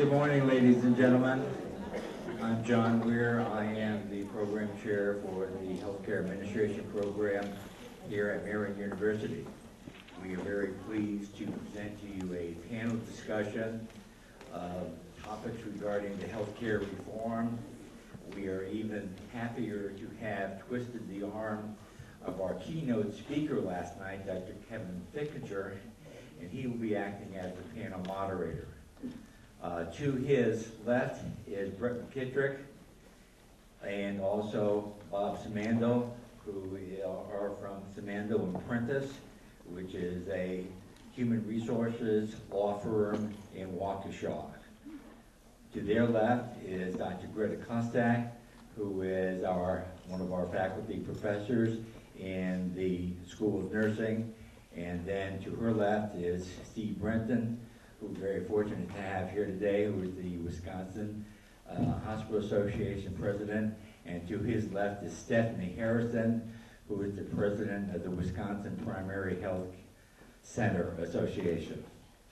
Good morning, ladies and gentlemen. I'm John Weir. I am the program chair for the Healthcare Administration Program here at Marian University. We are very pleased to present to you a panel discussion of topics regarding the healthcare reform. We are even happier to have twisted the arm of our keynote speaker last night, Dr. Kevin Fickenscher, and he will be acting as the panel moderator. Uh, to his left is Brett McKittrick and also Bob Simandl, who are from Simandl and Prentice, which is a human resources law firm in Waukesha. To their left is Dr. Greta Kostac, who is our one of our faculty professors in the School of Nursing. And then to her left is Steve Brenton, who we're very fortunate to have here today, who is the Wisconsin uh, Hospital Association president. And to his left is Stephanie Harrison, who is the president of the Wisconsin Primary Health Center Association.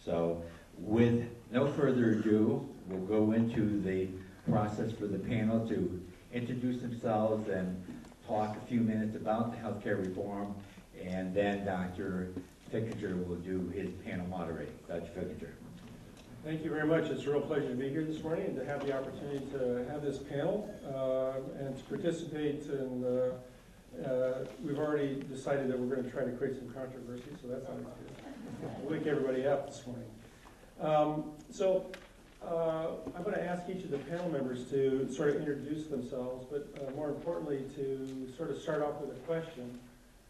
So with no further ado, we'll go into the process for the panel to introduce themselves and talk a few minutes about the healthcare reform, and then Dr. Fickenscher will do his panel moderating. Dr. Fickenscher. Thank you very much. It's a real pleasure to be here this morning and to have the opportunity to have this panel uh, and to participate in uh, uh, we've already decided that we're going to try to create some controversy, so that's always good. Wake everybody up this morning. Um, so uh, I'm going to ask each of the panel members to sort of introduce themselves, but uh, more importantly, to sort of start off with a question,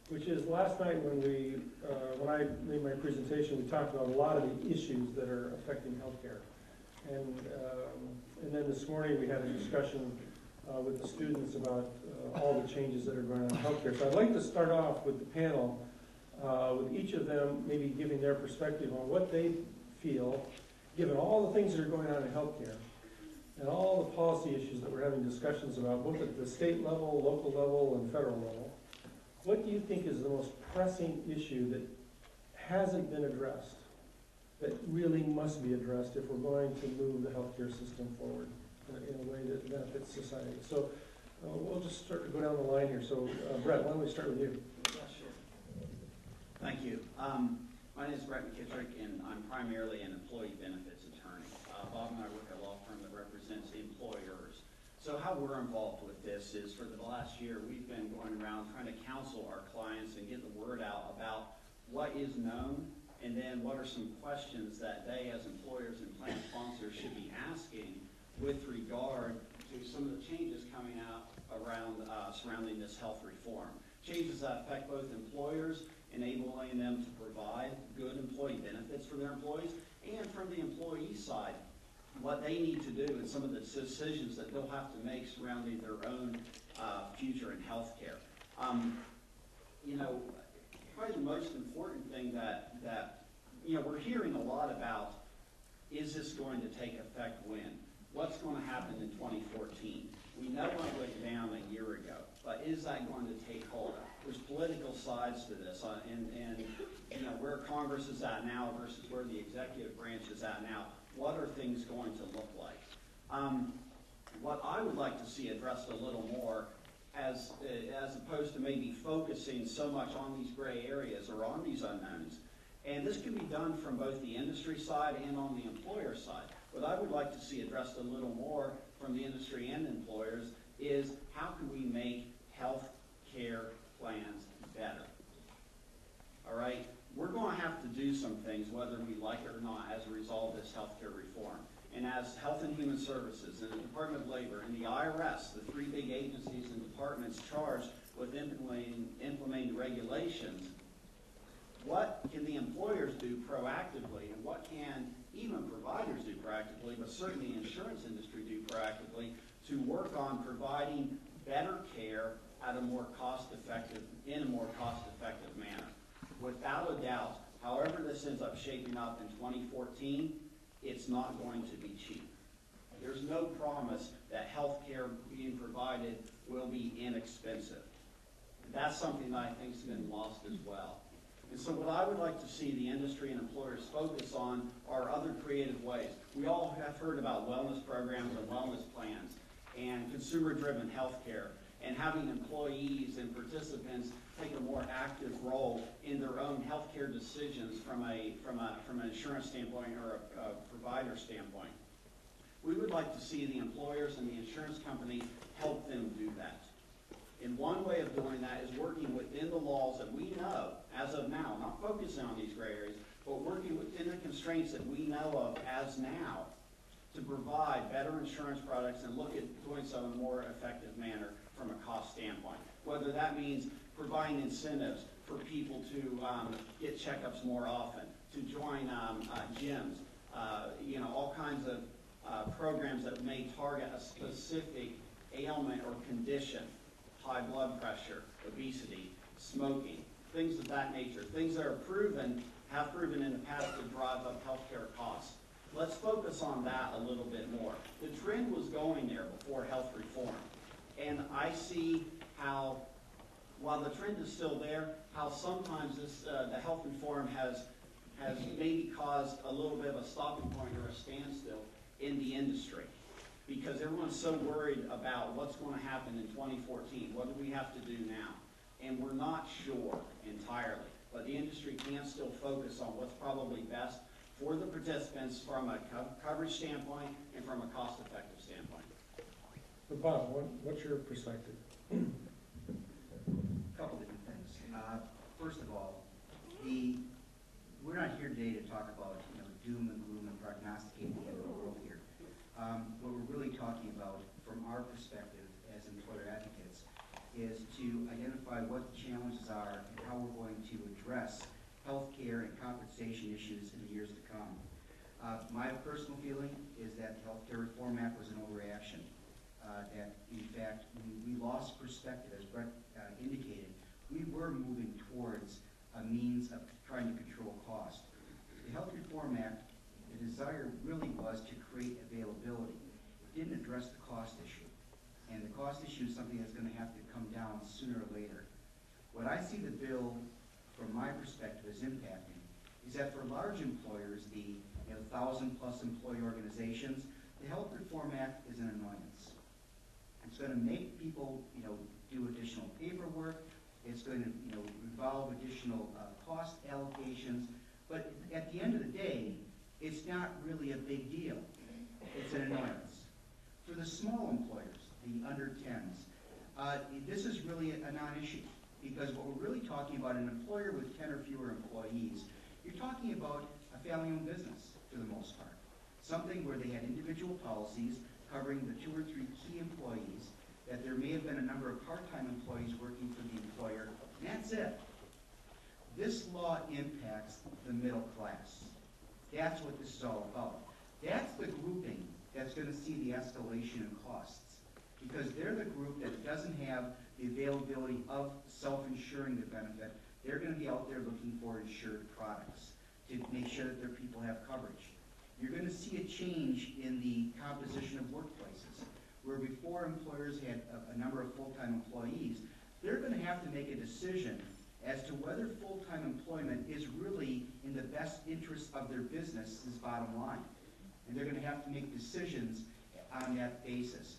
which is last night when we, uh, when I made my presentation, we talked about a lot of the issues that are affecting healthcare. And, um, and then this morning we had a discussion uh, with the students about uh, all the changes that are going on in healthcare. So I'd like to start off with the panel, uh, with each of them maybe giving their perspective on what they feel, given all the things that are going on in healthcare, and all the policy issues that we're having discussions about, both at the state level, local level, and federal level, what do you think is the most pressing issue that hasn't been addressed, that really must be addressed if we're going to move the healthcare system forward? in a way that benefits society. So uh, we'll just start to go down the line here. So uh, Brett, why don't we start with you? Yeah, sure. Thank you. Um, my name is Brett McKittrick, and I'm primarily an employee benefits attorney. Uh, Bob and I work at a law firm that represents the employers. So how we're involved with this is for the last year, we've been going around trying to counsel our clients and get the word out about what is known and then what are some questions that they as employers and plan sponsors should be asking with regard to some of the changes coming out around uh, surrounding this health reform. Changes that affect both employers, enabling them to provide good employee benefits for their employees, and from the employee side, what they need to do and some of the decisions that they'll have to make surrounding their own uh, future in healthcare. Um, you know, probably the most important thing that, that, you know, we're hearing a lot about is this going to take effect when? what's going to happen in 2014? We know what went down a year ago, but is that going to take hold? There's political sides to this, uh, and, and you know where Congress is at now versus where the executive branch is at now. What are things going to look like? Um, what I would like to see addressed a little more, as uh, as opposed to maybe focusing so much on these gray areas or on these unknowns, and this can be done from both the industry side and on the employer side. What I would like to see addressed a little more from the industry and employers is how can we make health care plans better? All right? We're going to have to do some things, whether we like it or not, as a result of this health care reform. And as Health and Human Services and the Department of Labor and the IRS, the three big agencies and departments charged with implementing, implementing regulations, what can the employers do proactively and what can even providers do proactively, but certainly the insurance industry do proactively to work on providing better care at a more cost-effective, in a more cost-effective manner. Without a doubt, however this ends up shaping up in 2014, it's not going to be cheap. There's no promise that health care being provided will be inexpensive. That's something that I think has been lost as well. And so what I would like to see the industry and employers focus on are other creative ways. We all have heard about wellness programs and wellness plans and consumer-driven healthcare and having employees and participants take a more active role in their own healthcare decisions from a, from a, from an insurance standpoint or a, a provider standpoint. We would like to see the employers and the insurance company help them do that. And one way of doing that is working within the laws that we know, as of now, not focusing on these gray areas, but working within the constraints that we know of as now to provide better insurance products and look at doing so in a more effective manner from a cost standpoint. Whether that means providing incentives for people to um, get checkups more often, to join um, uh, gyms, uh, you know, all kinds of uh, programs that may target a specific ailment or condition, high blood pressure, obesity, smoking, things of that nature, things that are proven, have proven in the past to drive up healthcare costs. Let's focus on that a little bit more. The trend was going there before health reform. And I see how, while the trend is still there, how sometimes this, uh, the health reform has, has maybe caused a little bit of a stopping point or a standstill in the industry. Because everyone's so worried about what's going to happen in 2014. What do we have to do now? And we're not sure entirely. But the industry can still focus on what's probably best for the participants from a co- coverage standpoint and from a cost-effective standpoint. But Bob, what, what's your perspective? Couple different things. Uh, First of all, the, we're not here today to talk about, you know, doom and gloom and prognosticating the end of the world here. Um, What we're really talking about, from our perspective as employer advocates, is to identify what the challenges are and how we're going to address healthcare and compensation issues in the years to come. Uh, My personal feeling is that the Healthcare Reform Act was an overreaction. Uh, That, in fact, we we lost perspective, as Brett uh, indicated. We were moving towards a means of trying to control cost. The Health Reform Act, the desire really was to create availability. It didn't address the cost issue. And the cost issue is something that's gonna have to come down sooner or later. What I see the bill, from my perspective, as impacting, is that for large employers, the, you know, thousand-plus employee organizations, the Health Reform Act is an annoyance. It's gonna make people, you know, do additional paperwork, it's going to, you know, involve additional, uh, cost allocations, but at the end of the day, it's not really a big deal. It's an annoyance. For the small employers, the under tens, uh, this is really a non-issue, because what we're really talking about, an employer with ten or fewer employees, you're talking about a family-owned business, for the most part. Something where they had individual policies covering the two or three key employees, that there may have been a number of part-time employees working for the employer, and that's it. This law impacts the middle class. That's what this is all about. That's the grouping that's gonna see the escalation in costs. Because they're the group that doesn't have the availability of self-insuring the benefit. They're gonna be out there looking for insured products to make sure that their people have coverage. You're gonna see a change in the composition of workplaces, where before employers had a, a number of full-time employees, they're gonna have to make a decision as to whether full-time employment is really in the best interest of their business's bottom line. And they're gonna have to make decisions on that basis.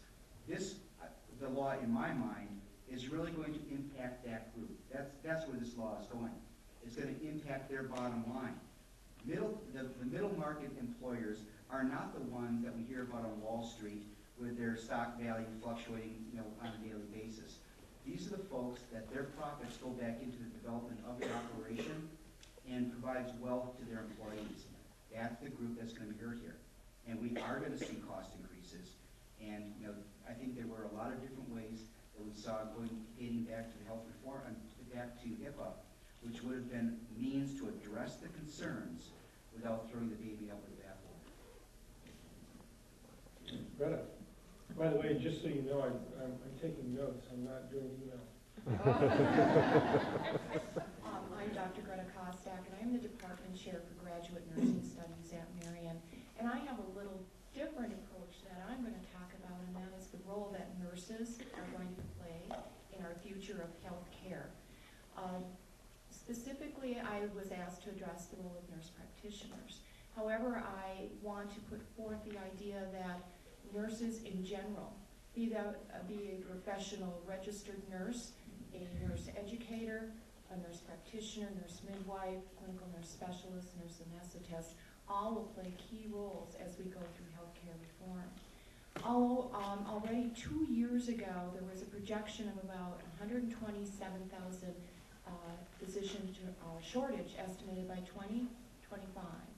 This, uh, the law, in my mind, is really going to impact that group. That's, that's where this law is going. It's gonna impact their bottom line. Middle, the, the middle market employers are not the ones that we hear about on Wall Street with their stock value fluctuating, you know, on a daily basis. These are the folks that their profits go back into the development of the operation and provides wealth to their employees. That's the group that's gonna be hurt here. And we are gonna see cost increases. And, you know, I think there were a lot of different ways that we saw going, dating back to the health reform, and back to HIPAA, which would have been means to address the concerns without throwing the baby out with the bathwater. Greta? By the way, just so you know, I'm, I'm I'm taking notes, I'm not doing email. Um, I'm Dr. Greta Kostac, and I'm the Department Chair for Graduate Nursing Studies at Marian. And I have a little different approach that I'm going to talk about, and that is the role that nurses are going to play in our future of healthcare. Um, Specifically, I was asked to address the role of nurse practitioners. However, I want to put forth the idea that nurses in general, be that, uh, be a professional registered nurse, a nurse educator, a nurse practitioner, nurse midwife, clinical nurse specialist, nurse anesthetist, all will play key roles as we go through healthcare reform. Um, already two years ago, there was a projection of about hundred and twenty-seven thousand, uh, physician, uh, shortage estimated by twenty twenty-five.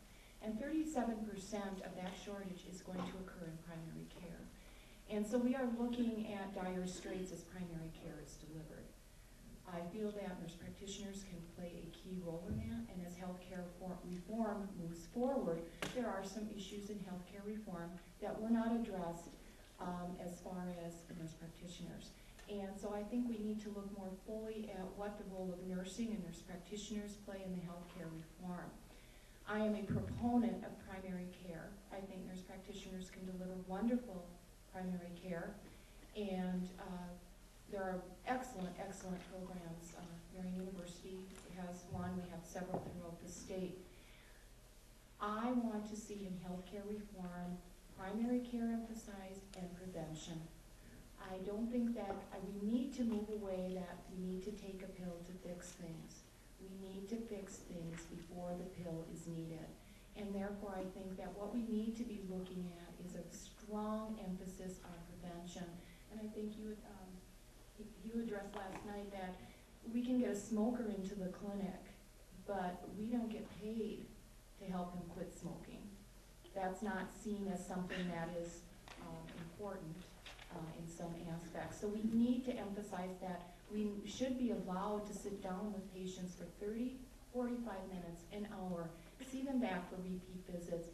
And thirty-seven percent of that shortage is going to occur in primary care. And so we are looking at dire straits as primary care is delivered. I feel that nurse practitioners can play a key role in that, and as healthcare reform moves forward, there are some issues in healthcare reform that were not addressed um, as far as nurse practitioners. And so I think we need to look more fully at what the role of nursing and nurse practitioners play in the healthcare reform. I am a proponent of primary care. I think nurse practitioners can deliver wonderful primary care, and uh, there are excellent, excellent programs. Uh, Marian University has one, we have several throughout the state. I want to see in healthcare reform, primary care emphasized and prevention. I don't think that, we need to move away that we need to take a pill to fix things. We need to fix things before the pill is needed. And therefore, I think that what we need to be looking at is a strong emphasis on prevention. And I think you, um, you addressed last night that we can get a smoker into the clinic, but we don't get paid to help him quit smoking. That's not seen as something that is um, important uh, in some aspects. So we need to emphasize that we should be allowed to sit down with patients for 30, 45 minutes, an hour, see them back for repeat visits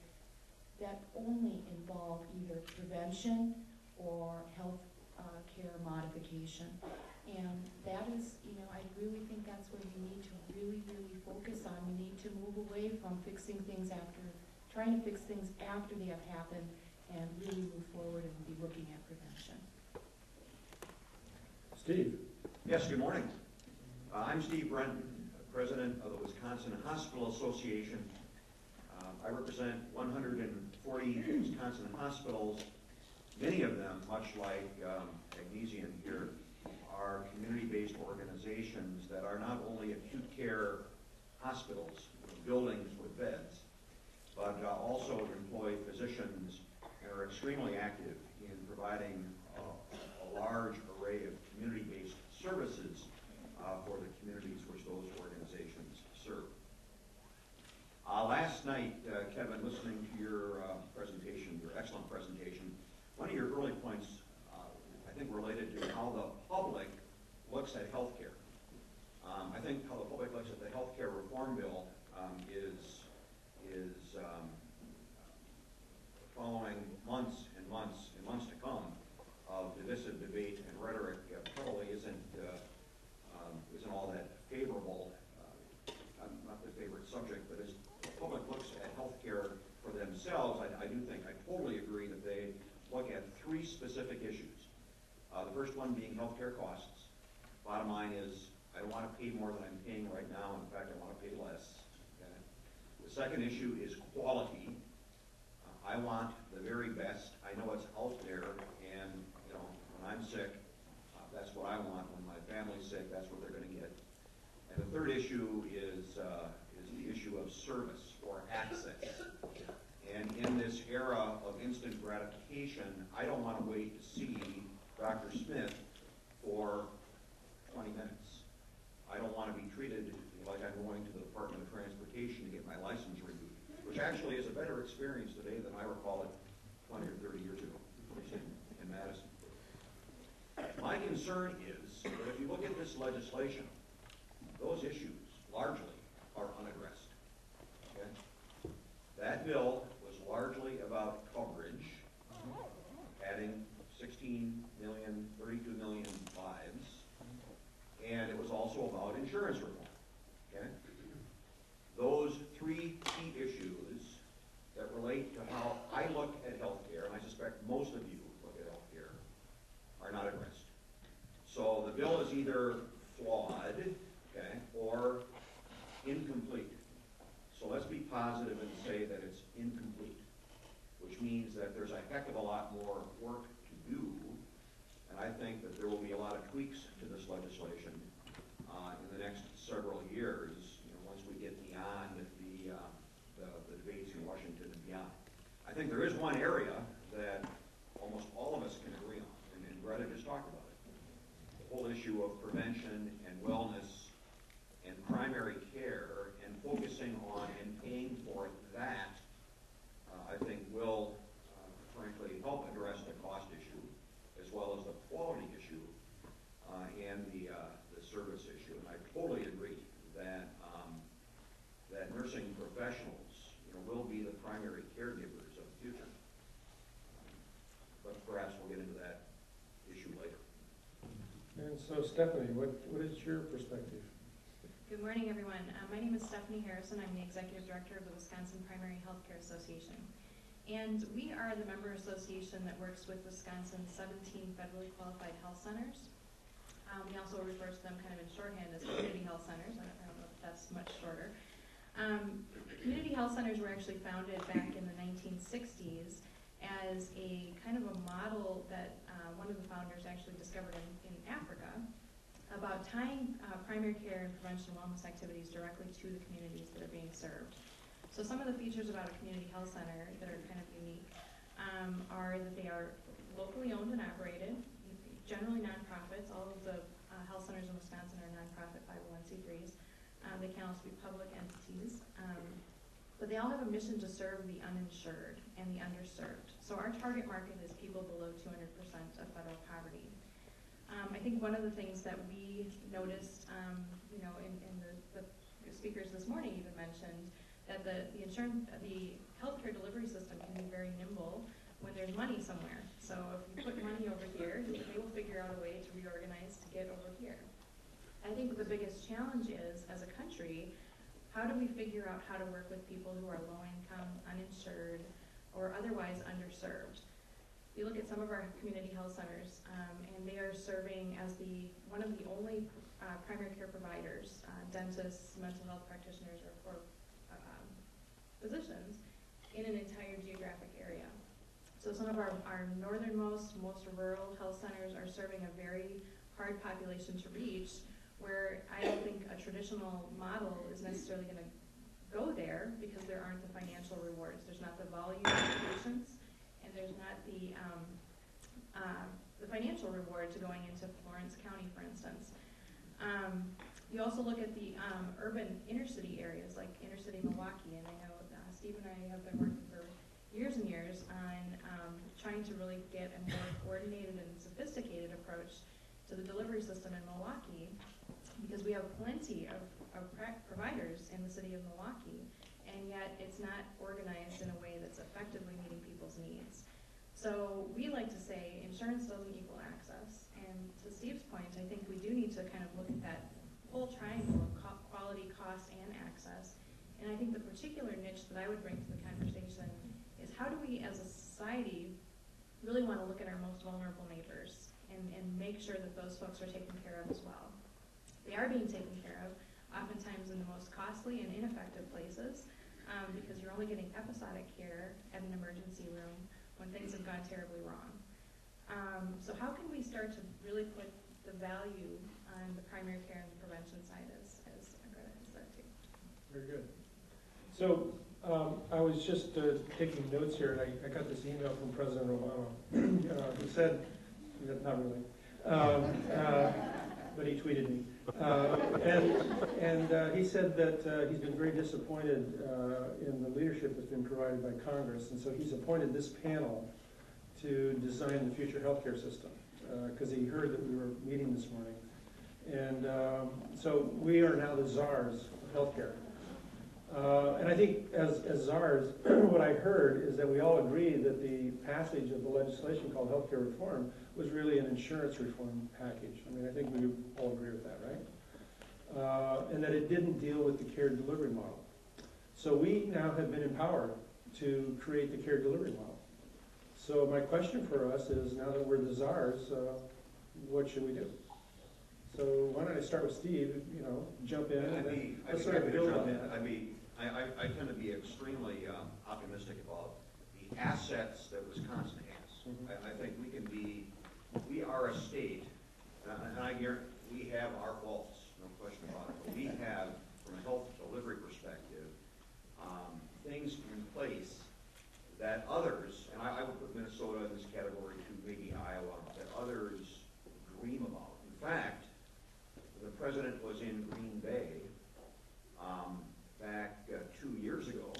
that only involve either prevention or health uh, care modification. And that is, you know, I really think that's where we need to really, really focus on. We need to move away from fixing things after, trying to fix things after they have happened and really move forward and be looking at prevention. Steve? Yes, good morning. Uh, I'm Steve Brenton, President of the Wisconsin Hospital Association. Uh, I represent 140 Wisconsin hospitals. Many of them, much like um, here, are community-based organizations that are not only acute care hospitals, buildings with beds, but uh, also employ physicians and are extremely active in providing uh, a large array of community-based services uh, for the communities which those organizations serve. Uh, Last night, uh, Kevin, listening to your uh, presentation, your excellent presentation, one of your early points, uh, I think related to how the public looks at healthcare. Um, I think how the public looks at the healthcare reform bill um, is, is um, following months months and months to come of divisive debate and rhetoric uh, probably isn't, uh, um, isn't all that favorable. uh, Not not the favorite subject, but as the public looks at healthcare for themselves, I, I do think, I totally agree that they look at three specific issues. Uh, The first one being healthcare costs. Bottom line is, I don't want to pay more than I'm paying right now, in fact, I want to pay less. okay? The second issue is quality. Uh, I want the very best. I know it's out there, and, you know, when I'm sick, uh, that's what I want. When my family's sick, that's what they're gonna get. And the third issue is, uh, is the issue of service or access. And in this era of instant gratification, I don't wanna wait to see Dr. Smith for twenty minutes. I don't wanna be treated like I'm going to the Department of Transportation to get my license renewed, which actually is a better experience today than I recall it twenty or thirty years ago in Madison. My concern is that if you look at this legislation, those issues largely are unaddressed. Okay? That bill was largely about coverage, adding 16 million, 32 million lives, and it was also about insurance reform. Okay? Those three key issues that relate to how I look at healthcare, and I suspect most of you look at healthcare, are not addressed. So the bill is either flawed, okay, or incomplete. So let's be positive and say that it's incomplete, which means that there's a heck of a lot more work to do. And I think that there will be a lot of tweaks to this legislation uh, in the next several years, you know, once we get beyond the, uh, the the debates in Washington and beyond. I think there is one area that almost all of us can agree on, and and Greta just talked about it. The whole issue of prevention and wellness and primary care and focusing on and paying for that, uh, I think will uh, frankly help address the cost issue as well as the quality issue uh, and the, uh, the service issue. And I totally agree that, um, that nursing professionals, you know, will be the primary caregivers of the future. But perhaps we'll get into that issue later. And so Stephanie, what, what is your perspective? Good morning, everyone. Uh, My name is Stephanie Harrison. I'm the Executive Director of the Wisconsin Primary Healthcare Association. And we are the member association that works with Wisconsin's 17 federally qualified health centers. Um, We also refer to them kind of in shorthand as community health centers. I don't I don't know if that's much shorter. Um, Community health centers were actually founded back in the 1960s as a kind of a model that uh, one of the founders actually discovered in in Africa about tying uh, primary care and prevention and wellness activities directly to the communities that are being served. So some of the features about a community health center that are kind of unique um, are that they are locally owned and operated, generally nonprofits. All of the uh, health centers in Wisconsin are nonprofit 501c3s. Um, they can also be public entities. Um, but they all have a mission to serve the uninsured and the underserved. So our target market is people below 200% of federal poverty. Um, I think one of the things that we noticed, um, you know, in, in the, the speakers this morning even mentioned that the, the insurance, the healthcare delivery system can be very nimble when there's money somewhere. So if you put money over here, they will figure out a way to reorganize to get over here. I think the biggest challenge is, as a country, how do we figure out how to work with people who are low income, uninsured, or otherwise underserved? You look at some of our community health centers, um, and they are serving as the, one of the only uh, primary care providers, uh, dentists, mental health practitioners, or, or um, physicians in an entire geographic area. So some of our, our northernmost, most rural health centers are serving a very hard population to reach, where I don't think a traditional model is necessarily gonna go there because there aren't the financial rewards. There's not the volume of patients, there's not the, um, uh, the financial reward to going into Florence County, for instance. Um, you also look at the, um, urban inner city areas, like inner city Milwaukee, and I know, uh, Steve and I have been working for years and years on, um, trying to really get a more coordinated and sophisticated approach to the delivery system in Milwaukee, because we have plenty of, of providers in the city of Milwaukee, and yet it's not organized in a way that's effectively meeting people's needs. So we like to say insurance doesn't equal access, and to Steve's point, I think we do need to kind of look at that whole triangle of co- quality, cost, and access. And I think the particular niche that I would bring to the conversation is how do we, as a society, really want to look at our most vulnerable neighbors and, and make sure that those folks are taken care of as well. They are being taken care of, oftentimes in the most costly and ineffective places, um, because you're only getting episodic care at an emergency room when things have gone terribly wrong. Um, so how can we start to really put the value on the primary care and the prevention side as, as Greta has? Very good. So, um, I was just, uh, taking notes here, and I, I got this email from President Obama. Uh, he said, not really, um, uh, but he tweeted me. Uh, and, and, uh, he said that, uh, he's been very disappointed, in the leadership that's been provided by Congress, and so he's appointed this panel to design the future healthcare system, uh, cause he heard that we were meeting this morning. And, um, so we are now the czars of healthcare. Uh, And I think as, as czars, what I heard is that we all agree that the passage of the legislation called healthcare reform was really an insurance reform package. I mean, I think we all agree with that, right? Uh, And that it didn't deal with the care delivery model. So we now have been empowered to create the care delivery model. So my question for us is, now that we're the czars, uh, what should we do? So why don't I start with Steve, you know, jump in I'd be, I'd let's be happy to jump in. I'd be I, I, I tend to be extremely um, optimistic about the assets that Wisconsin has. Mhm. I, I think we can be, we are a state, uh, and I guarantee, we have our faults, no question about it, but we have, from a health delivery perspective, um, things in place that others, and I, I would put Minnesota in this category too, maybe Iowa, that others dream about. In fact, the president was in Green Bay, um, back uh, two years ago.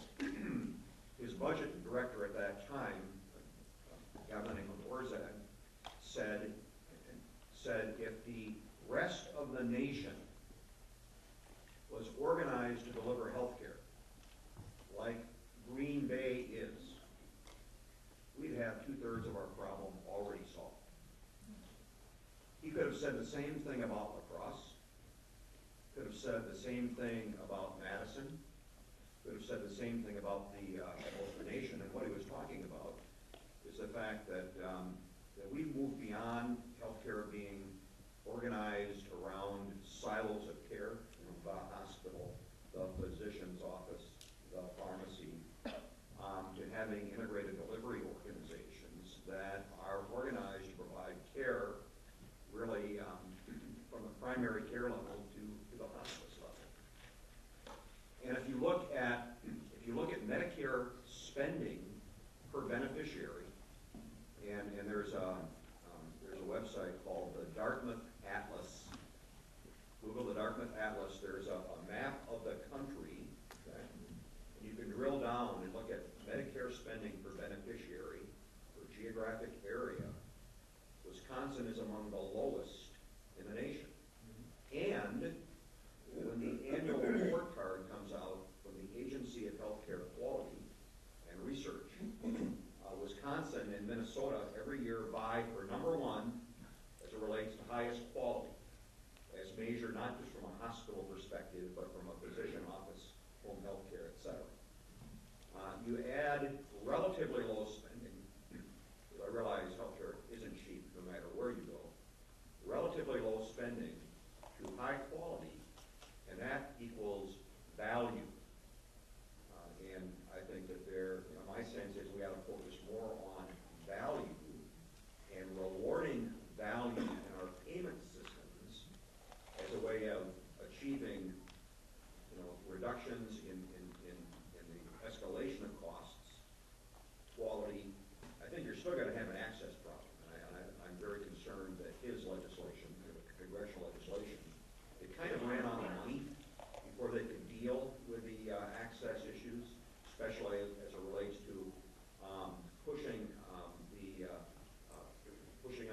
His budget director at that time, a guy by the name of Orszag, said, said if the rest of the nation was organized to deliver health care like Green Bay is, we'd have two-thirds of our problem already solved. He could have said the same thing about La Crosse, could have said the same thing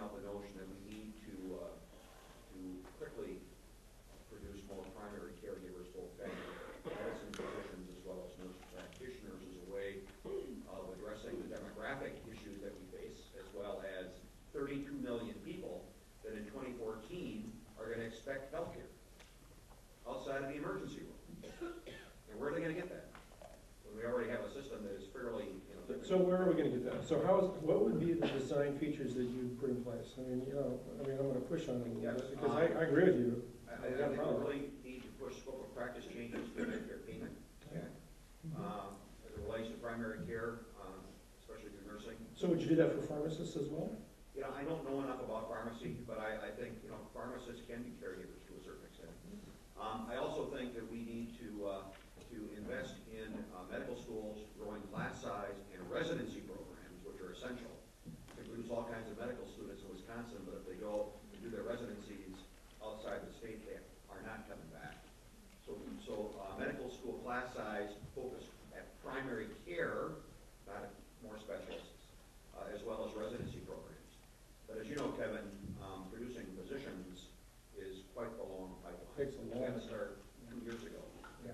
out the notion that we need to, uh, to quickly produce more primary caregivers, both family medicine physicians as well as nurse practitioners as a way of addressing the demographic issues that we face, as well as thirty-two million people that in twenty fourteen are gonna expect healthcare outside of the emergency room. And where are they gonna get that? When we already have a system that is fairly, you know. So where are we gonna get that? So how is, what would be the design features that you put in place? I mean, you know, I mean, I'm gonna push on it a little Yes, bit, because I, um, I agree with you. I, I think we really need to push scope of practice changes to Medicare payment, okay? Um, as it relates to primary care, um, especially through nursing. So would you do that for pharmacists as well? You know, I don't know enough about pharmacy, but I, I think, you know, pharmacists can be caregivers to a certain extent. Um, I also think that we need to, uh, to invest in, uh, medical schools, growing class size, and residency programs, which are essential. To produce all kinds of medical students in Wisconsin, but if they go and do their residencies outside the state, they are not coming back. So, so, uh, medical school class size focused at primary care, not at more specialists, uh, as well as residency programs. But as you know, Kevin, um, producing physicians is quite the long pipeline. Takes a We had long- to start two years ago. Yeah.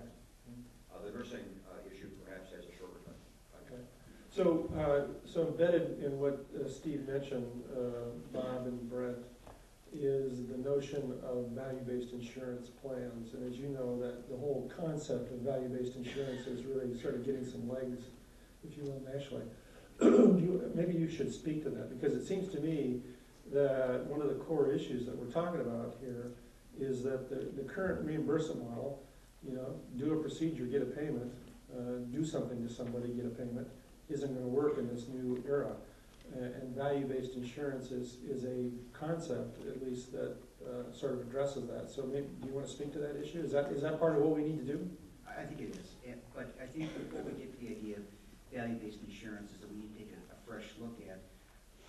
Uh, the nursing, uh, issue perhaps has a shorter pipeline. Okay. So, uh, so embedded in what uh, Steve mentioned, uh, Bob and Brett, is the notion of value-based insurance plans. And as you know, that the whole concept of value-based insurance is really started getting some legs, if you will, nationally. You- Maybe you should speak to that, because it seems to me that one of the core issues that we're talking about here is that the, the current reimbursement model you know, do a procedure, get a payment, uh, do something to somebody, get a payment, isn't gonna work in this new era. Uh, And value-based insurance is, is a concept, at least, that uh, sort of addresses that. So maybe, do you wanna speak to that issue? Is that, is that part of what we need to do? I think it is, and- but I think before we get to the idea of value-based insurance, is that we need to take a, a fresh look at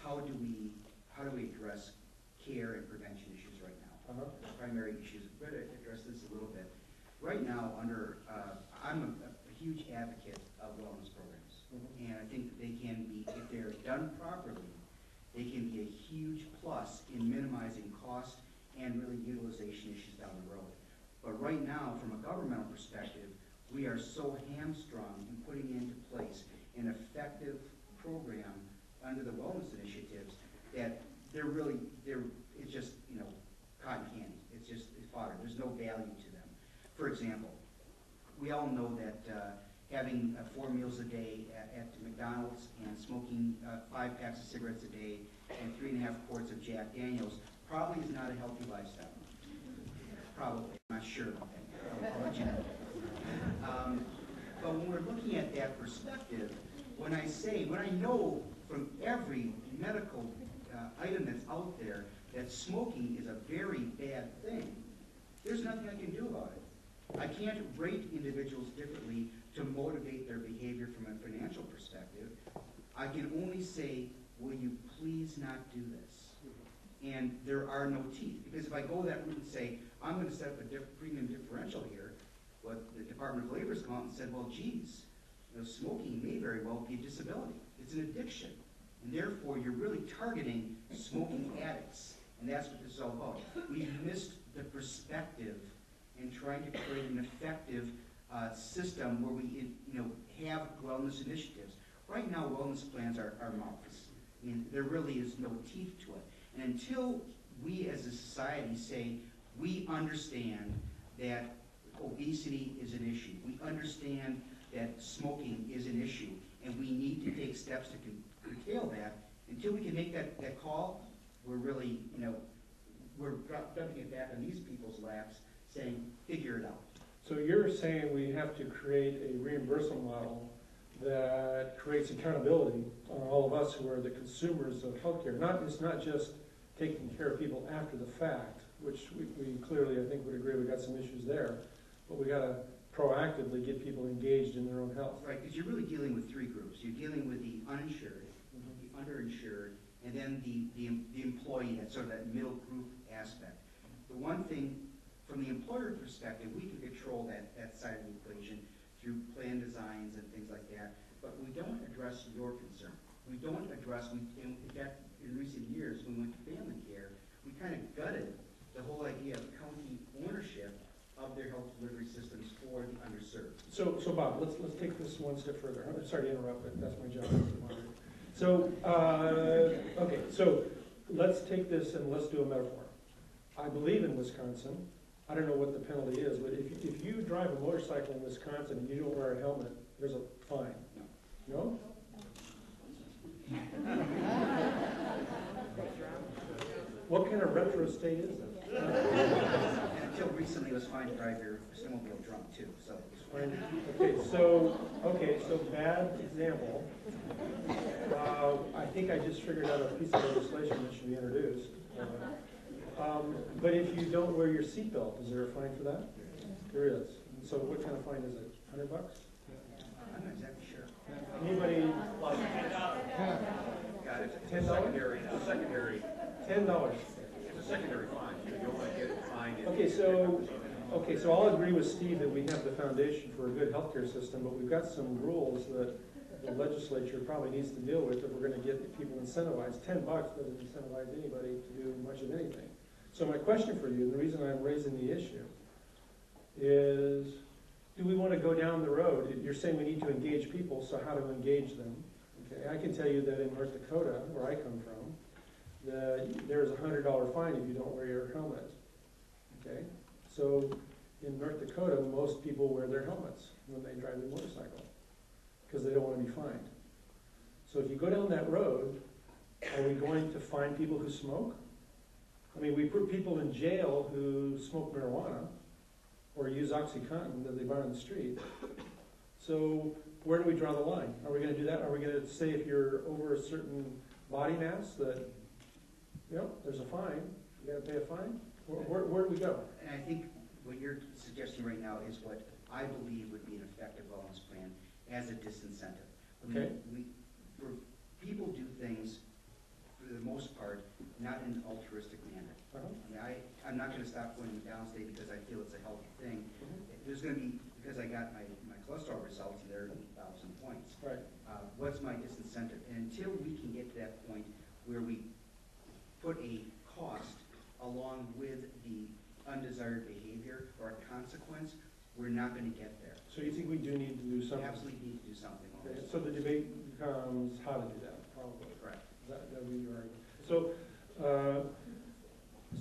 how do we, how do we address care and prevention issues right now? Uh-huh. the primary issues. We're going to address this a little bit. Right now, under, uh, I'm a a huge advocate of wellness programs. Mhm. And I think that they can be, if they're done properly, they can be a huge plus in minimizing cost and really utilization issues down the road. But right now, from a governmental perspective, we are so hamstrung in putting into place an effective program under the wellness initiatives that they're really, they're, it's just, you know, cotton candy. It's just it's fodder. There's no value to them. For example, we all know that uh, having uh, four meals a day at, at McDonald's and smoking uh, five packs of cigarettes a day and three and a half quarts of Jack Daniels probably is not a healthy lifestyle. Probably. I'm not sure about that. Um, But when we're looking at that perspective, when I say, when I know from every medical uh, item that's out there that smoking is a very bad thing, there's nothing I can do about it. I can't rate individuals differently to motivate their behavior from a financial perspective. I can only say, will you please not do this? And there are no teeth, because if I go that route and say, I'm gonna set up a diff- premium differential here, what the Department of Labor's come out and said, well, geez, you know, smoking may very well be a disability. It's an addiction. And therefore, you're really targeting smoking addicts. And that's what this is all about. We've missed the perspective in trying to create an effective uh, system where we, you know, have wellness initiatives. Right now, wellness plans are, are mouths. I mean, there really is no teeth to it. And until we as a society say, we understand that obesity is an issue, we understand that smoking is an issue, and we need to take steps to curtail that, until we can make that, that call, we're really, you know, we're dumping it back on these people's laps, saying, figure it out. So you're saying we have to create a reimbursement model that creates accountability on all of us who are the consumers of healthcare. Not, it's not just taking care of people after the fact, which we, we clearly, I think, would agree, we got some issues there. But we gotta proactively get people engaged in their own health. Right, because you're really dealing with three groups. You're dealing with the uninsured, mm-hmm. the underinsured, and then the, the, the employee, that sort of that middle group aspect. The one thing, from the employer perspective, we can control that, that side of the equation through plan designs and things like that, but we don't address your concern. We don't address, we, in in recent years, when we went to family care, we kind of gutted the whole idea of county ownership of their health delivery systems for the underserved. So, so Bob, let's, let's take this one step further. I'm sorry to interrupt, but that's my job. So, uh, okay, so let's take this and let's do a metaphor. I believe in Wisconsin. I don't know what the penalty is, but if, you- if you drive a motorcycle in Wisconsin and you don't wear a helmet, there's a fine. No? What kind of retro state is? And until recently, it was fine to drive your snowmobile drunk too, so. Fine. Okay, so, okay, so bad example. Uh, I think I just figured out a piece of legislation that should be introduced. Uh, um, But if you don't wear your seatbelt, is there a fine for that? There is. So what kind of fine is it? Hundred bucks? I'm not exactly sure. Anybody, Yeah, it's it's Ten dollars. secondary, it's a secondary, ten dollars? it's a secondary fine. You don't want to get fined. if- Okay, so, okay, so I'll agree with Steve that we have the foundation for a good healthcare system, but we've got some rules that the legislature probably needs to deal with if we're gonna get people incentivized. Ten bucks doesn't incentivize anybody to do much of anything. So my question for you, and the reason I'm raising the issue, is, do we wanna go down the road? You're saying we need to engage people, so how to engage them? Okay, I can tell you that in North Dakota, where I come from, there's a hundred dollar fine if you don't wear your helmet. Okay, so in North Dakota, most people wear their helmets when they drive their motorcycle, because they don't want to be fined. So if you go down that road, are we going to fine people who smoke? I mean, we put people in jail who smoke marijuana, or use OxyContin that they buy on the street. So where do we draw the line? Are we gonna do that? Are we gonna say if you're over a certain body mass that, yep, there's a fine, you gotta pay a fine? Where, where, where do we go? And I think what you're suggesting right now is what I believe would be an effective wellness plan as a disincentive. We- Okay. We, people do things, for the most part, not in altruistic. I mean, I, I'm not gonna stop going to downstate because I feel it's a healthy thing. There's gonna be, because I got my, my cholesterol results, there are thousand points. Right, Uh, what's my disincentive? And until we can get to that point where we put a cost along with the undesired behavior or a consequence, we're not gonna get there. so you think we do need to do We something? absolutely need to do something on Okay, this. So the debate becomes how to do that, probably. Correct. That, that would be your argument. So, uh,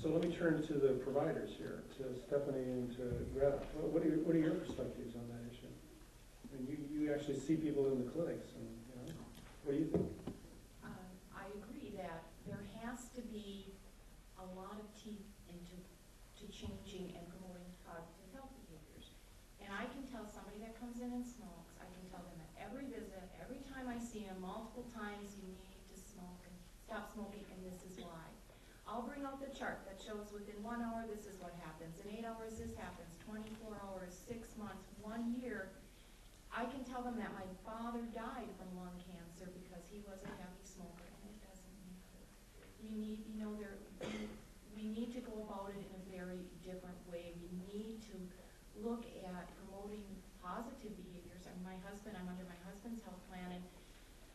so let me turn to the providers here, to Stephanie and to Greta. What are your, what are your perspectives on that issue? I mean, you, you actually see people in the clinics and, you know, what do you think? Um, I agree that there has to be a lot of teeth into, to changing and promoting positive health behaviors. And I can tell somebody that comes in and I can tell them at every visit, every time I see them, multiple times, you need to smoke and stop smoking, and this is why. I'll bring out the chart that shows within one hour, this is what happens, in eight hours, this happens, twenty-four hours, six months, one year. I can tell them that my father died from lung cancer because he was a heavy smoker, and it doesn't matter. We need, you know, there, we, we need to go about it in a very different way. We need to look at promoting positive behaviors. And my husband, I'm under my husband's health plan, and,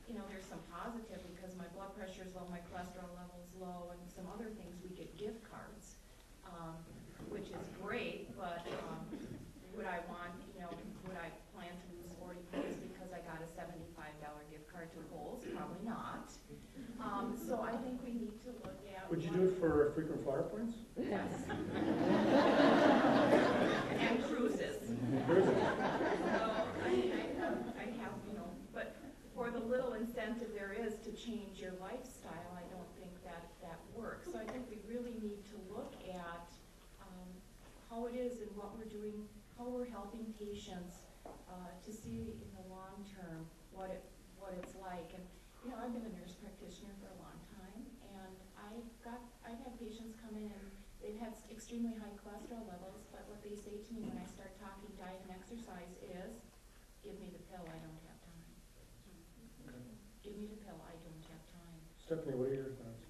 you know, there's some positive because my blood pressure is low, my cholesterol level's low, and some other things. We get gift cards, um, which is great, but, um, would I want, you know, would I plan to lose forty pounds because I got a seventy-five dollar gift card to Kohl's? Probably not. Um, so I think we need to look at. Would you what- do it for frequent flyer points? Yes. And cruises. Cruises. So, I mean, I have, I have, you know, but for the little incentive there is to change your lifestyle, I don't think that, that works. So I think we really need to look at, um, how it is and what we're doing, how we're helping patients, uh, to see in the long term what it, what it's like. And, you know, I've been a nurse practitioner for a long time, and I've got, I've had patients come in and they've had extremely high cholesterol levels, but what they say to me when I start talking diet and exercise is, give me the pill, I don't have time. Give me the pill, I don't have time. Stephanie, what are your thoughts?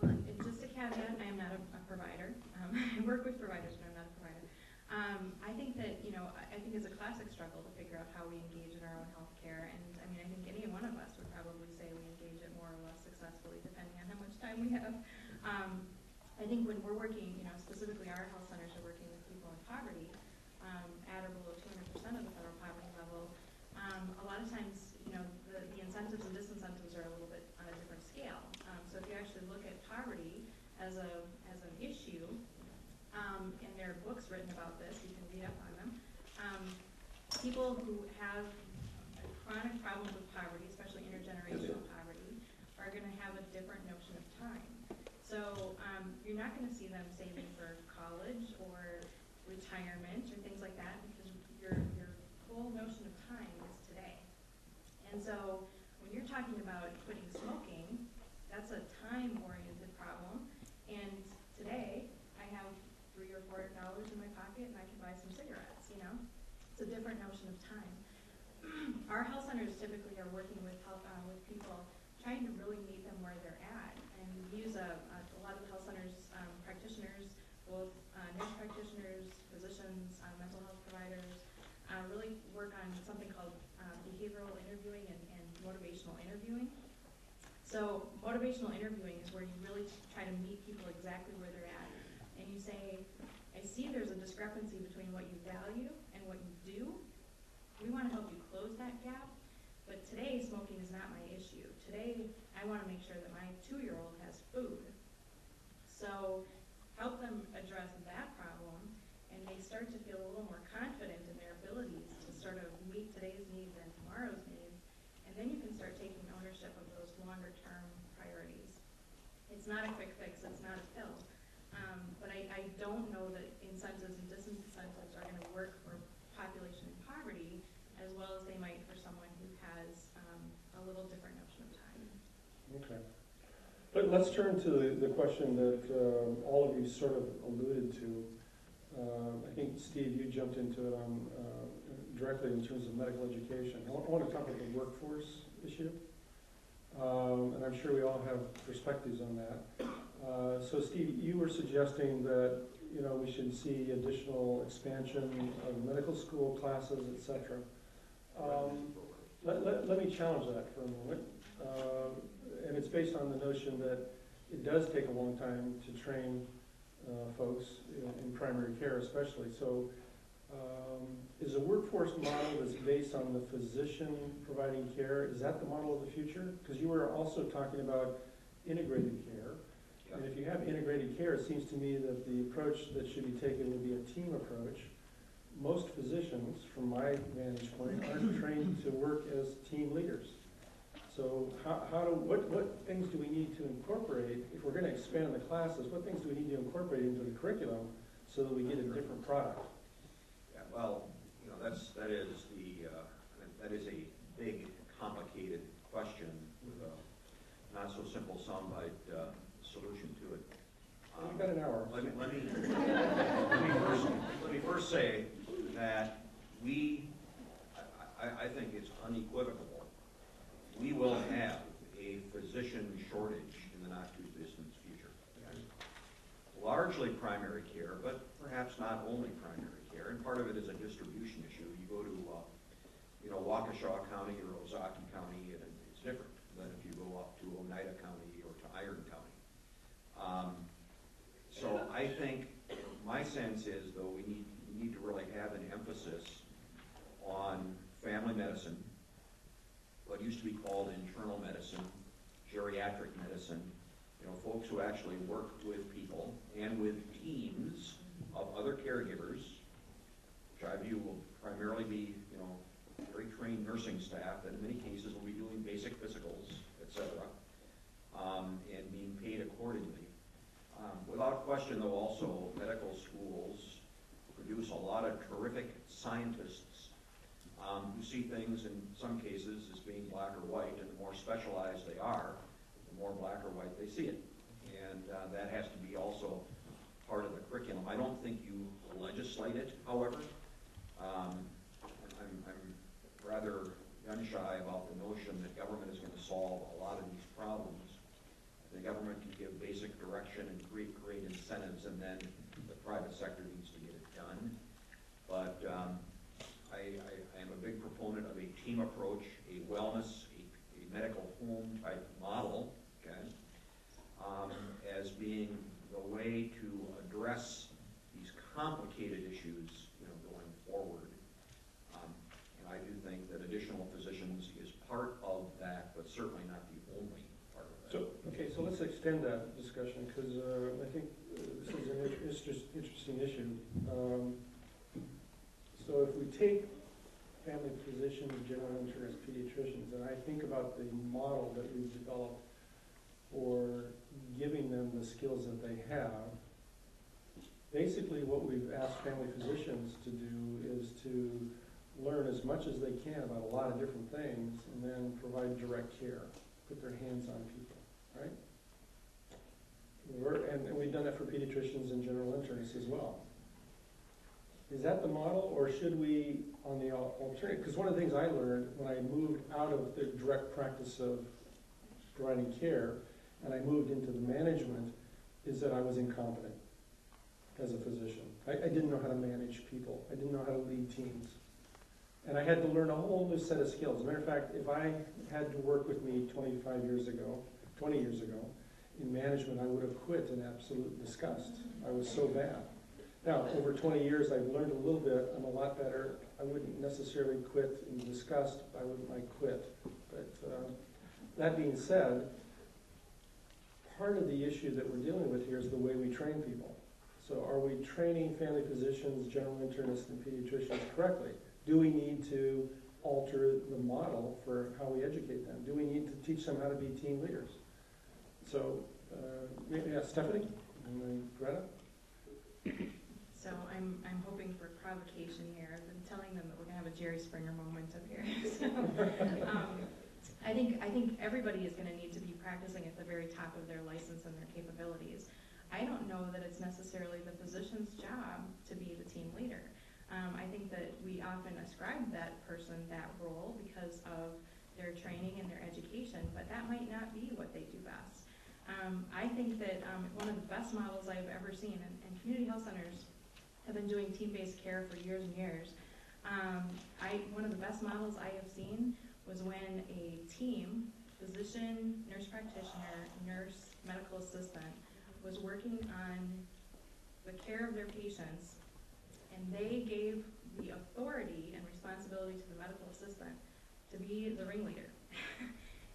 Well, and just a caveat, I am not a, a provider. Um, I work with providers, but I'm not a provider. Um, I think that, you know, I, I think it's a classic struggle to figure out how we engage in our own healthcare. And, I mean, I think any one of us would probably say we engage it more or less successfully, depending on how much time we have. Um, I think when we're working, you know, specifically our health centers are working with people in poverty, um, at or below two hundred percent of the federal poverty level. Um, a lot of times, you know, the, the incentives and disincentives are a little bit on a different scale. Um, so if you actually look at poverty as a, as an issue, um, and there are books written about this, you can read up on them. Um, people who have a chronic problem with poverty, especially intergenerational poverty, are gonna have a different notion of time. So, um, you're not gonna see them saving for college or retirement or things like that, because your, your whole notion of time is today. And so, when you're talking about quitting smoking, that's a time-oriented problem, and today, I have three or four dollars in my pocket and I can buy some cigarettes, you know? It's a different notion of time. Our health centers typically are working with uh, with people, trying to really meet them where they're at. And we use a, a a lot of health centers, um, practitioners, both, uh, nurse practitioners, physicians, uh, mental health providers, uh, really work on something called, uh, behavioral interviewing and, and motivational interviewing. So motivational interviewing is where you really try to meet people exactly where they're at. And you say, I see there's a discrepancy between what you value and what you do. We want to help you close that gap, but today smoking is not my issue. Today, I want to make sure that my two-year-old has food. So help them address that problem, and they start to feel a little more confident in their abilities to sort of meet today's needs and tomorrow's needs. And then you can start taking ownership of those longer-term priorities. It's not a quick fix, it's not a pill. Um, but I, I don't know that inside little different notion of time. Okay. But let's turn to the, question that um, all of you sort of alluded to. Um, I think, Steve, you jumped into it on, uh, directly in terms of medical education. I want to talk about the workforce issue. Um, And I'm sure we all have perspectives on that. Uh, So Steve, you were suggesting that, you know, we should see additional expansion of medical school classes, et cetera. Um, Let, let, let me challenge that for a moment. Uh, And it's based on the notion that it does take a long time to train uh, folks in- in primary care especially. So um, is a workforce model that's based on the physician providing care, is that the model of the future? Because you were also talking about integrated care. And if you have integrated care, it seems to me that the approach that should be taken would be a team approach. Most physicians, from my vantage point, aren't trained to work as team leaders. So how, how do, what, what things do we need to incorporate, if we're gonna expand the classes, what things do we need to incorporate into the curriculum so that we get a different product? Yeah, well, you know, that's, that is the, uh, that is a big, complicated question with a not so simple soundbite, uh, solution to it. We've got an hour. Let me, let me, let me first, let me first say that we, I, I, I think it's unequivocal. We will have a physician shortage in the not-too-distant future. Largely primary care, but perhaps not only primary care, and part of it is a distribution issue. You go to, uh, you know, Waukesha County or Ozaukee County, and it's different than if you go up to Oneida County or to Iron County. Um, so I think, my sense is, though, we need, we need to really have an emphasis on family medicine, what used to be called internal medicine, geriatric medicine, you know, folks who actually work with people and with teams of other caregivers, which I view will primarily be, you know, very trained nursing staff that in many cases will be doing basic physicals, et cetera, um, and being paid accordingly. Um, Without question, though, also, medical schools produce a lot of terrific scientists um, who see things in some cases as being black or white, and the more specialized they are, the more black or white they see it. And uh, that has to be also part of the curriculum. I don't think you legislate it, however. Um, I'm, I'm rather gun shy about the notion that government is going to solve a lot of these problems. The government can give basic direction and create great incentives, and then the private sector needs to get it done. But um, I, I, I am a big proponent of a team approach, a wellness, a, a medical home type model, okay, um, as being the way address these complicated issues, you know, going forward. Um, and I do think that additional physicians is part of that, but certainly not the only part of that. So, okay, so let's extend that discussion, because I think uh, this is an inter- interest- interesting issue. Um, So if we take family physicians, general internists, pediatricians, and I think about the model that we've developed for giving them the skills that they have, basically what we've asked family physicians to do is to learn as much as they can about a lot of different things and then provide direct care, put their hands on people, right? We're, and, and we've done that for pediatricians and general internists as well. Is that the model, or should we, on the alternative, because one of the things I learned when I moved out of the direct practice of providing care, and I moved into the management, is that I was incompetent as a physician. I, I didn't know how to manage people, I didn't know how to lead teams. And I had to learn a whole new set of skills. Matter of fact, if I had to work with me twenty-five years ago, twenty years ago, in management, I would have quit in absolute disgust. I was so bad. Now, over 20 years, I've learned a little bit, I'm a lot better. I wouldn't necessarily quit in disgust, I wouldn't like quit. But uh, that being said, part of the issue that we're dealing with here is the way we train people. So are we training family physicians, general internists, and pediatricians correctly? Do we need to alter the model for how we educate them? Do we need to teach them how to be team leaders? So, uh, maybe, yeah, Stephanie, and then Greta? So I'm, I'm hoping for provocation here. I'm telling them that we're gonna have a Jerry Springer moment up here. So, um, I think, I think everybody is gonna need to be practicing at the very top of their license and their capabilities. I don't know that it's necessarily the physician's job to be the team leader. Um, I think that we often ascribe that person that role because of their training and their education, but that might not be what they do best. Um, I think that, um, one of the best models I've ever seen, and, and community health centers have been doing team-based care for years and years. Um, I, one of the best models I have seen was when a team, physician, nurse practitioner, nurse, medical assistant, was working on the care of their patients, and they gave the authority and responsibility to the medical assistant to be the ringleader.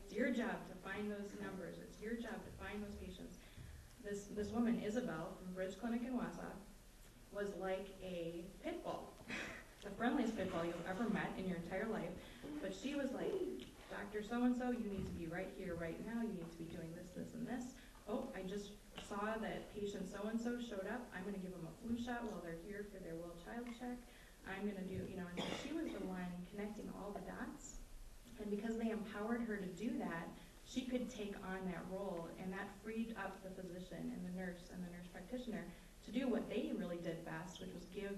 It's your job to find those numbers, it's your job to find those patients. This, this woman, Isabel, from Bridge Clinic in Wausau, was like a pit bull, the friendliest pit bull you've ever met in your entire life. But she was like, Doctor so-and-so, you need to be right here, right now, you need to be doing this, this, and this. Oh, I just saw that patient so-and-so showed up, I'm gonna give them a flu shot while they're here for their well child check. I'm gonna do, you know, and so she was the one connecting all the dots. And because they empowered her to do that, she could take on that role, and that freed up the physician and the nurse and the nurse practitioner to do what they really did best, which was give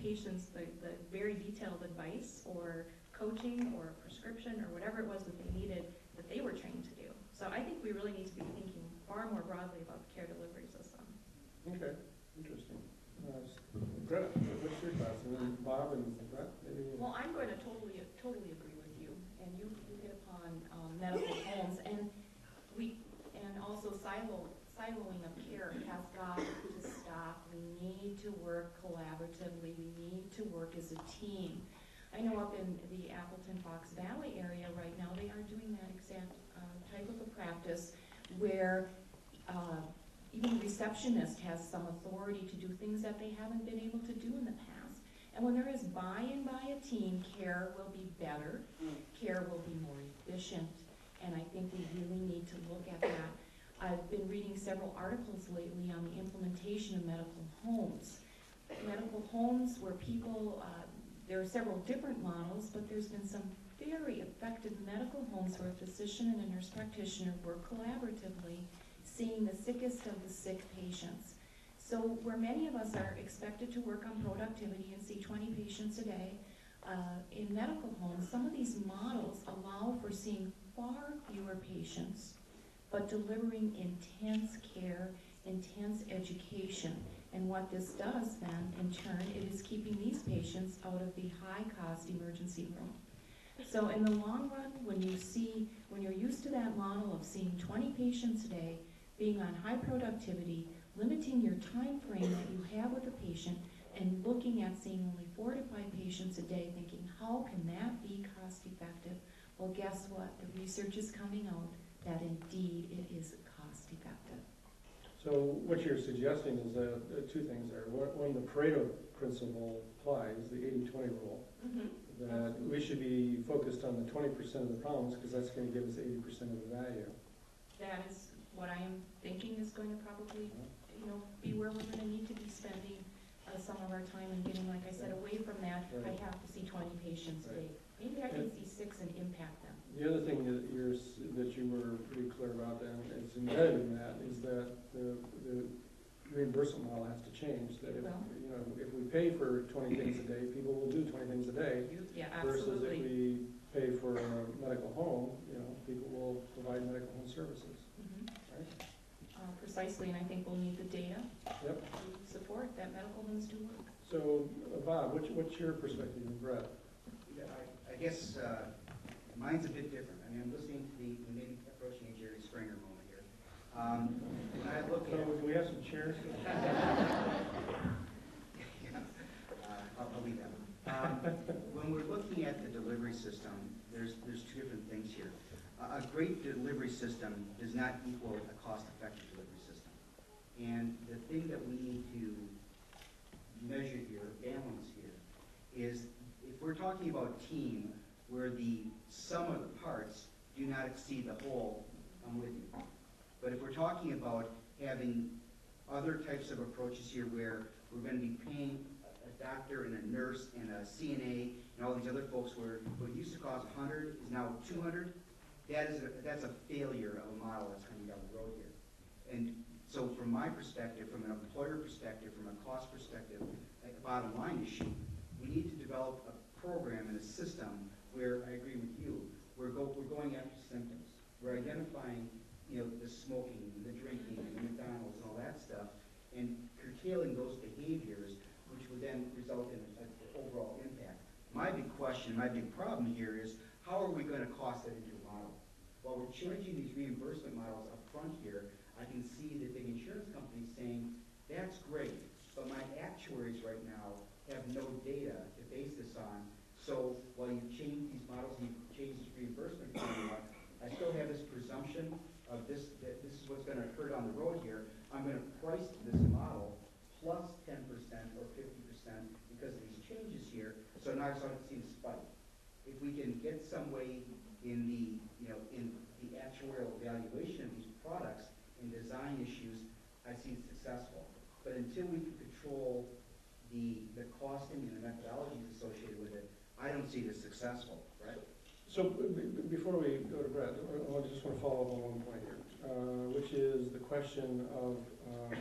patients the, the very detailed advice or coaching or prescription or whatever it was that they needed that they were trained to do. So I think we really need to be thinking far more broadly about the care delivery system. Okay, interesting. Uh, Greta, what's your thoughts? And then Bob and Brett, maybe? Well, I'm going to totally, totally agree with you, and you, you hit upon, um, medical homes, and we, and also silo, siloing of care has got to stop. We need to work collaboratively, we need to work as a team. I know up in the Appleton Fox Valley area right now, they are doing that exact, um, type of a practice where, uh, even the receptionist has some authority to do things that they haven't been able to do in the past. And when there is buy-in by a team, care will be better, care will be more efficient, and I think we really need to look at that. I've been reading several articles lately on the implementation of medical homes. Medical homes where people, uh, there are several different models, but there's been some very effective medical homes where a physician and a nurse practitioner work collaboratively, seeing the sickest of the sick patients. So where many of us are expected to work on productivity and see twenty patients a day, uh, in medical homes, some of these models allow for seeing far fewer patients, but delivering intense care, intense education. And what this does then, in turn, it is keeping these patients out of the high-cost emergency room. So in the long run, when you see, when you're used to that model of seeing twenty patients a day, being on high productivity, limiting your time frame that you have with a patient, and looking at seeing only four to five patients a day, thinking, how can that be cost effective? Well, guess what? The research is coming out that indeed it is cost effective. So what you're suggesting is that, uh, two things there. One, the Pareto principle applies, the 80-20 rule, that we should be focused on the twenty percent of the problems, because that's gonna give us eighty percent of the value. That is what I am thinking is going to probably, you know, be where we're gonna need to be spending uh, some of our time and getting, like I said, away from that, I Right. have to see twenty patients a day. Maybe I can see six and impact them. The other thing that you're, s- that you were pretty clear about, and it's embedded in that, is that the, the reimbursement model has to change. That if, Well- you know, if we pay for twenty things a day, people will do twenty things a day. Yeah, Versus if absolutely. we pay for a medical home, you know, people will provide medical home services, Precisely, and I think we'll need the data Yep. to support that medical homes do work. So, uh, Bob, what's, what's your perspective, and Brett? Yeah, I, I guess, uh, mine's a bit different. I mean, I'm listening to the, we may be approaching a Jerry Springer moment here. Um, when I look So, at, can we have some chairs? uh, I'll, I'll leave that one. Um, when we're looking at the delivery system, there's, there's two different things here. A, a great delivery system does not equal a cost-effective delivery system. And the thing that we need to measure here, balance here, is if we're talking about team, where the sum of the parts do not exceed the whole, I'm with you. But if we're talking about having other types of approaches here where we're gonna be paying a- doctor and a nurse and a CNA and all these other folks where what used to cost a hundred is now two hundred, that is, a that's a failure of a model that's coming down the road here. And so from my perspective, from an employer perspective, from a cost perspective, a bottom line issue, we need to develop a program and a system where, I agree with you, we're go, we're going after symptoms. We're identifying, you know, the smoking, and the drinking, the McDonald's and all that stuff, and curtailing those behaviors, which would then result in an overall impact. My big question, my big problem here is, how are we gonna cost that into a model? While we're changing these reimbursement models up front here, I can see the big insurance companies saying, that's great, but my actuaries right now have no data to base this on. So while you change these models, and you change this reimbursement formula, I still have this presumption of this, that this is what's gonna occur down the road here. I'm gonna price this model plus plus ten percent or fifty percent because of these changes here, so now I start to see the spike. If we can get some way in the, you know, in the actuarial evaluation of these products and design issues, I see it successful. But until we can control the, the costing and the methodologies associated with it, I don't see it as successful, right? So before we go to Brett, I just want to follow up on one point here, uh, which is the question of um,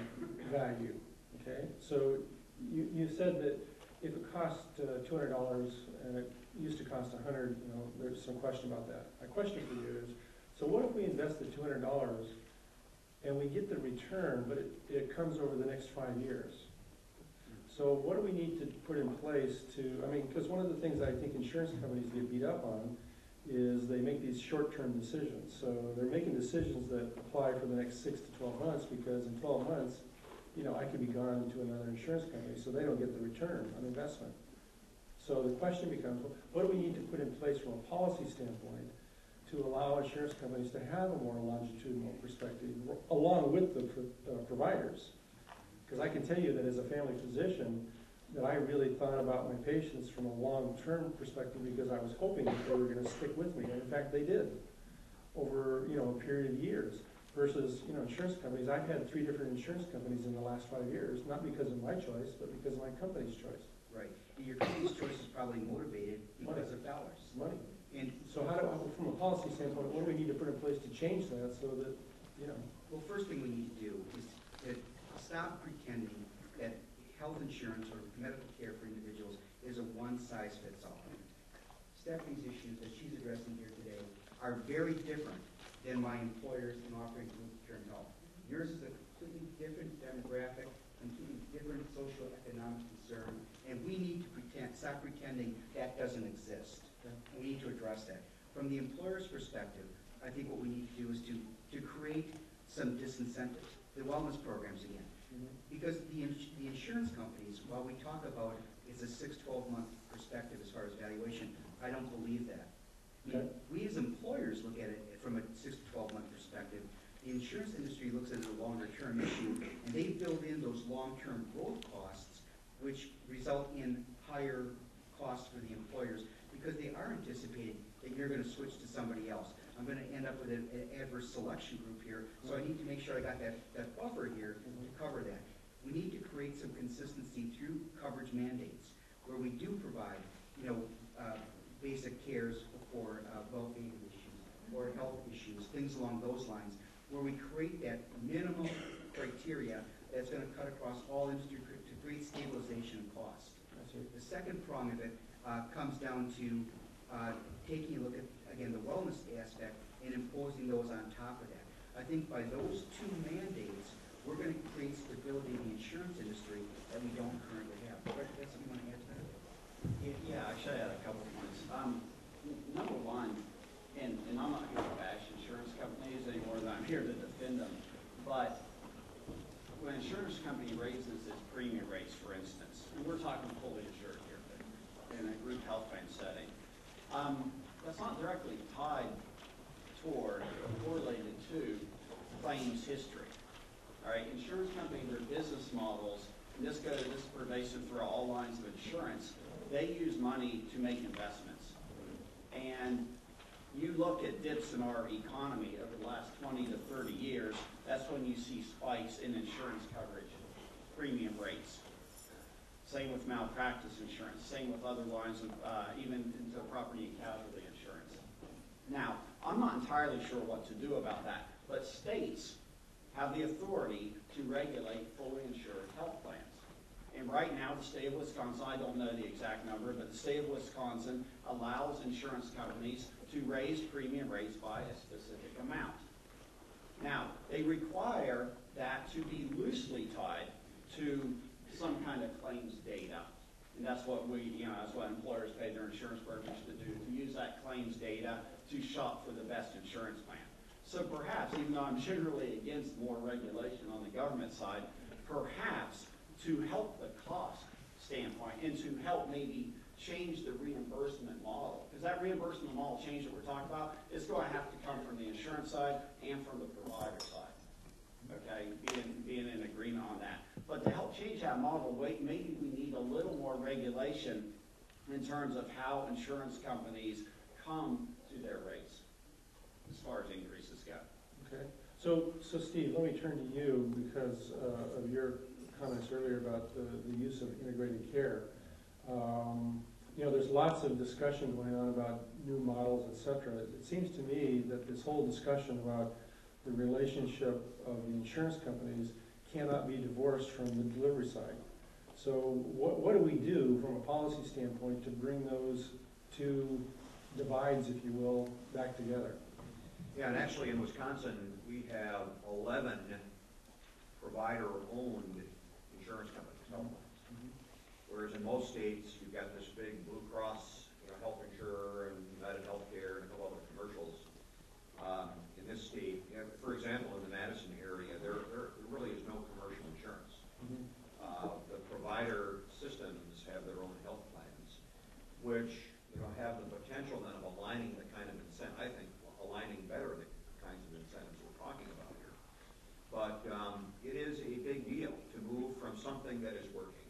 value, okay? So you, you said that if it cost uh, two hundred dollars and it used to cost a hundred, you know, there's some question about that. My question for you is, so what if we invest the two hundred dollars and we get the return, but it, it comes over the next five years? So what do we need to put in place to, I mean, because one of the things I think insurance companies get beat up on is they make these short-term decisions. So they're making decisions that apply for the next six to twelve months, because in twelve months, you know, I could be gone to another insurance company, so they don't get the return on investment. So the question becomes, what do we need to put in place from a policy standpoint to allow insurance companies to have a more longitudinal perspective, along with the pro- uh, providers? Because I can tell you that as a family physician, that I really thought about my patients from a long-term perspective because I was hoping that they were gonna stick with me, and in fact, they did, over, you know, a period of years. Versus, you know, insurance companies, I've had three different insurance companies in the last five years, not because of my choice, but because of my company's choice. Right. And your company's choice is probably motivated because of dollars. Money. And, So how do, from a policy standpoint, what do we need to put in place to change that so that, you know, well, first thing we need to do is to stop pretending that health insurance or medical care for individuals is a one-size-fits-all. Stephanie's issues that she's addressing here today are very different than my employers in offering group-term health. Yours is a completely different demographic, completely different social economic concern, and we need to pretend, stop pretending that doesn't exist. We need to address that. From the employer's perspective, I think what we need to do is to, to create some disincentives, the wellness programs again. Mm-hmm. Because the, ins- the insurance companies, while we talk about it's a six, 12-month perspective as far as valuation, I don't believe that. I mean, We as employers look at it from a six to 12-month perspective. The insurance industry looks at it as a longer-term issue, and they build in those long-term growth costs, which result in higher costs for the employers, because they are anticipating that you're gonna switch to somebody else. I'm gonna end up with an an adverse selection group here, so I need to make sure I got that, that buffer here to cover that. We need to create some consistency through coverage mandates, where we do provide, you know, uh, basic cares for uh, well-being issues, or health issues, things along those lines, where we create that minimum criteria that's gonna cut across all industry to create stabilization of cost. The second prong of it comes down to uh, taking a look at, again, the wellness aspect and imposing those on top of that. I think by those two mandates, we're going to create stability in the insurance industry that we don't currently have. Brett, that's something you want to add to that? Yeah, Yeah, actually, I had a couple of points. Um, number one, and, and I'm not here to bash insurance companies anymore than I'm here to defend them, but when an insurance company raises its premium rates, for instance, and we're talking fully insured in a group health plan setting, um, that's not directly tied toward or correlated to claims history. All right, insurance companies, their business models, and this goes, this is pervasive through all lines of insurance, they use money to make investments. And you look at dips in our economy over the last twenty to thirty years, that's when you see spikes in insurance coverage, premium rates. Same with malpractice insurance, same with other lines of, uh, even into property and casualty insurance. Now, I'm not entirely sure what to do about that, but states have the authority to regulate fully insured health plans. And right now, the state of Wisconsin, I don't know the exact number, but the state of Wisconsin allows insurance companies to raise premium rates by a specific amount. Now, they require that to be loosely tied to some kind of claims data. And that's what we, you know, that's what employers pay their insurance brokers to do, to use that claims data to shop for the best insurance plan. So perhaps, even though I'm generally against more regulation on the government side, perhaps to help the cost standpoint and to help maybe change the reimbursement model. Because that reimbursement model change that we're talking about is going to have to come from the insurance side and from the provider side. Okay, being, being in agreement on that. But to help change that model, wait, maybe we need a little more regulation in terms of how insurance companies come to their rates as far as increases go. Okay, so, so Steve, let me turn to you because uh, of your comments earlier about the, the use of integrated care. Um, You know, there's lots of discussion going on about new models, et cetera. It seems to me that this whole discussion about the relationship of the insurance companies cannot be divorced from the delivery side. So what, what do we do from a policy standpoint to bring those two divides, if you will, back together? Yeah, and actually in Wisconsin, we have eleven provider-owned insurance companies, health plans. Whereas in most states, you've got this big Blue Cross, you know, health insurer and United Healthcare and a couple other commercials. Um, in this state, you know, for example, in the Madison area, there, there there really is no commercial insurance. Uh, the provider systems have their own health plans, which, you know, have the potential then of aligning the kind of incent, I think, aligning better the kinds of incentives we're talking about here. But, um, it is a big deal to move from something that is working,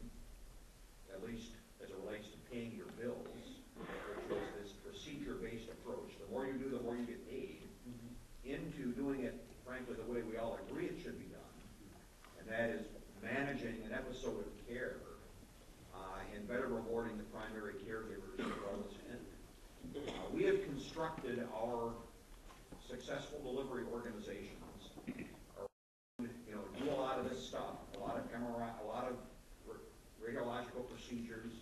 at least as it relates to paying your bills, which is this procedure-based approach. The more you do, the more you get paid, into doing it, frankly, the way we all agree it should be done. And that is managing an episode of care, uh, and better rewarding the primary caregivers as well as in. Uh, we have constructed our successful delivery organizations around, you know, do a lot of this stuff, a lot of MRI, a lot of ra- radiological procedures,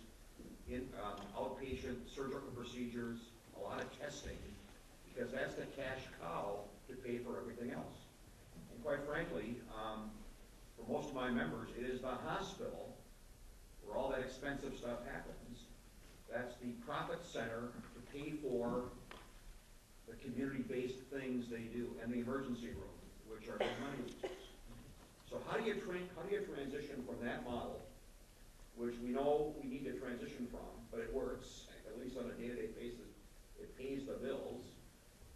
in, um, outpatient surgical procedures, a lot of testing, because that's the cash cow to pay for everything else. And quite frankly, um, for most of my members, it is the hospital where all that expensive stuff happens. That's the profit center to pay for the community-based things they do, and the emergency room, which are big money. So how do you how do you transition from that model, which we know we need to transition from, but it works, at least on a day-to-day basis, it pays the bills,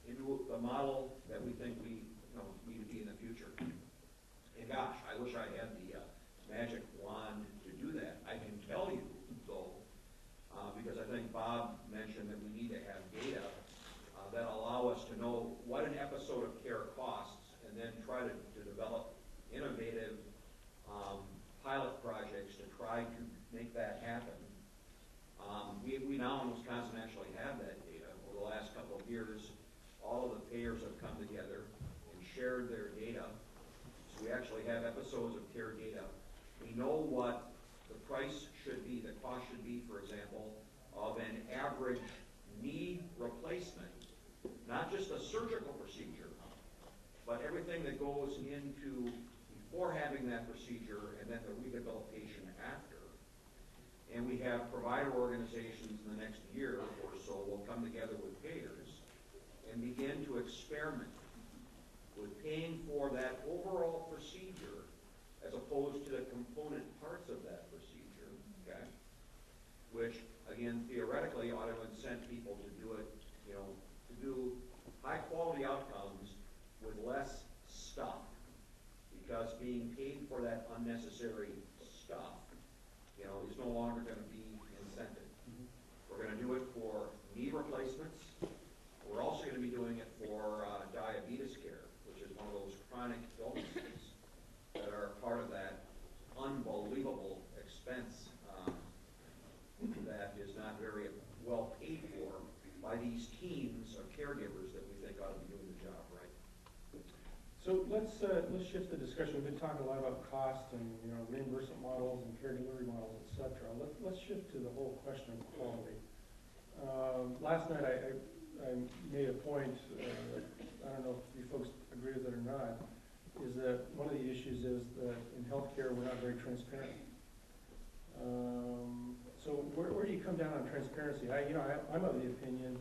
into the model that we think we, you know, need to be in the future. And gosh, I wish I had the, uh, magic wand to do that. I can tell you, though, uh, because I think Bob mentioned that we need to have data, uh, that allow us to know what an episode of care costs, and then try to, to develop innovative, um, pilot projects to try to make that happen. Um, we, we now in Wisconsin actually have that data. Over the last couple of years, all of the payers have come together and shared their data. Actually have episodes of care data. We know what the price should be, the cost should be, for example, of an average knee replacement. Not just a surgical procedure, but everything that goes into before having that procedure and then the rehabilitation after. And we have provider organizations in the next year or so will come together with payers and begin to experiment with paying for that overall procedure as opposed to the component parts of that procedure, okay? Which, again, theoretically ought to incent people to do it, you know, to do high-quality outcomes with less stuff. Because being paid for that unnecessary stuff, you know, is no longer gonna be incented. We're gonna do it for knee replacements, we're also gonna be doing it for uh, diabetes care, which is one of those chronic illnesses that are part of that unbelievable expense um, that is not very well paid for by by these teams of caregivers that we think ought to be doing the job right. So let's, uh, let's shift the discussion. We've been talking a lot about cost and, you know, reimbursement models and care delivery models, et cetera. Let's, let's shift to the whole question of quality. Um, last night, I, I, I made a point, uh, I don't know if you folks agree with it or not, is that one of the issues is that in healthcare, we're not very transparent. Um, so where, where do you come down on transparency? I, you know, I, I'm of the opinion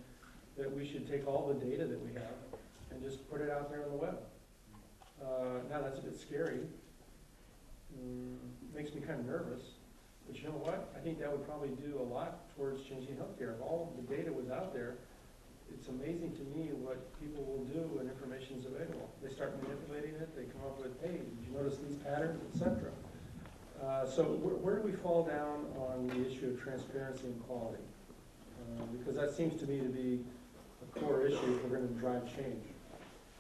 that we should take all the data that we have and just put it out there on the web. Uh, now, that's a bit scary. Mm, makes me kind of nervous. But you know what? I think that would probably do a lot towards changing healthcare. If all the data was out there, it's amazing to me what people will do when information is available. They start manipulating it, they come up with, hey, did you notice these patterns, etc. Uh, so where, where do we fall down on the issue of transparency and quality? Uh, because that seems to me to be a core issue if we're going to drive change.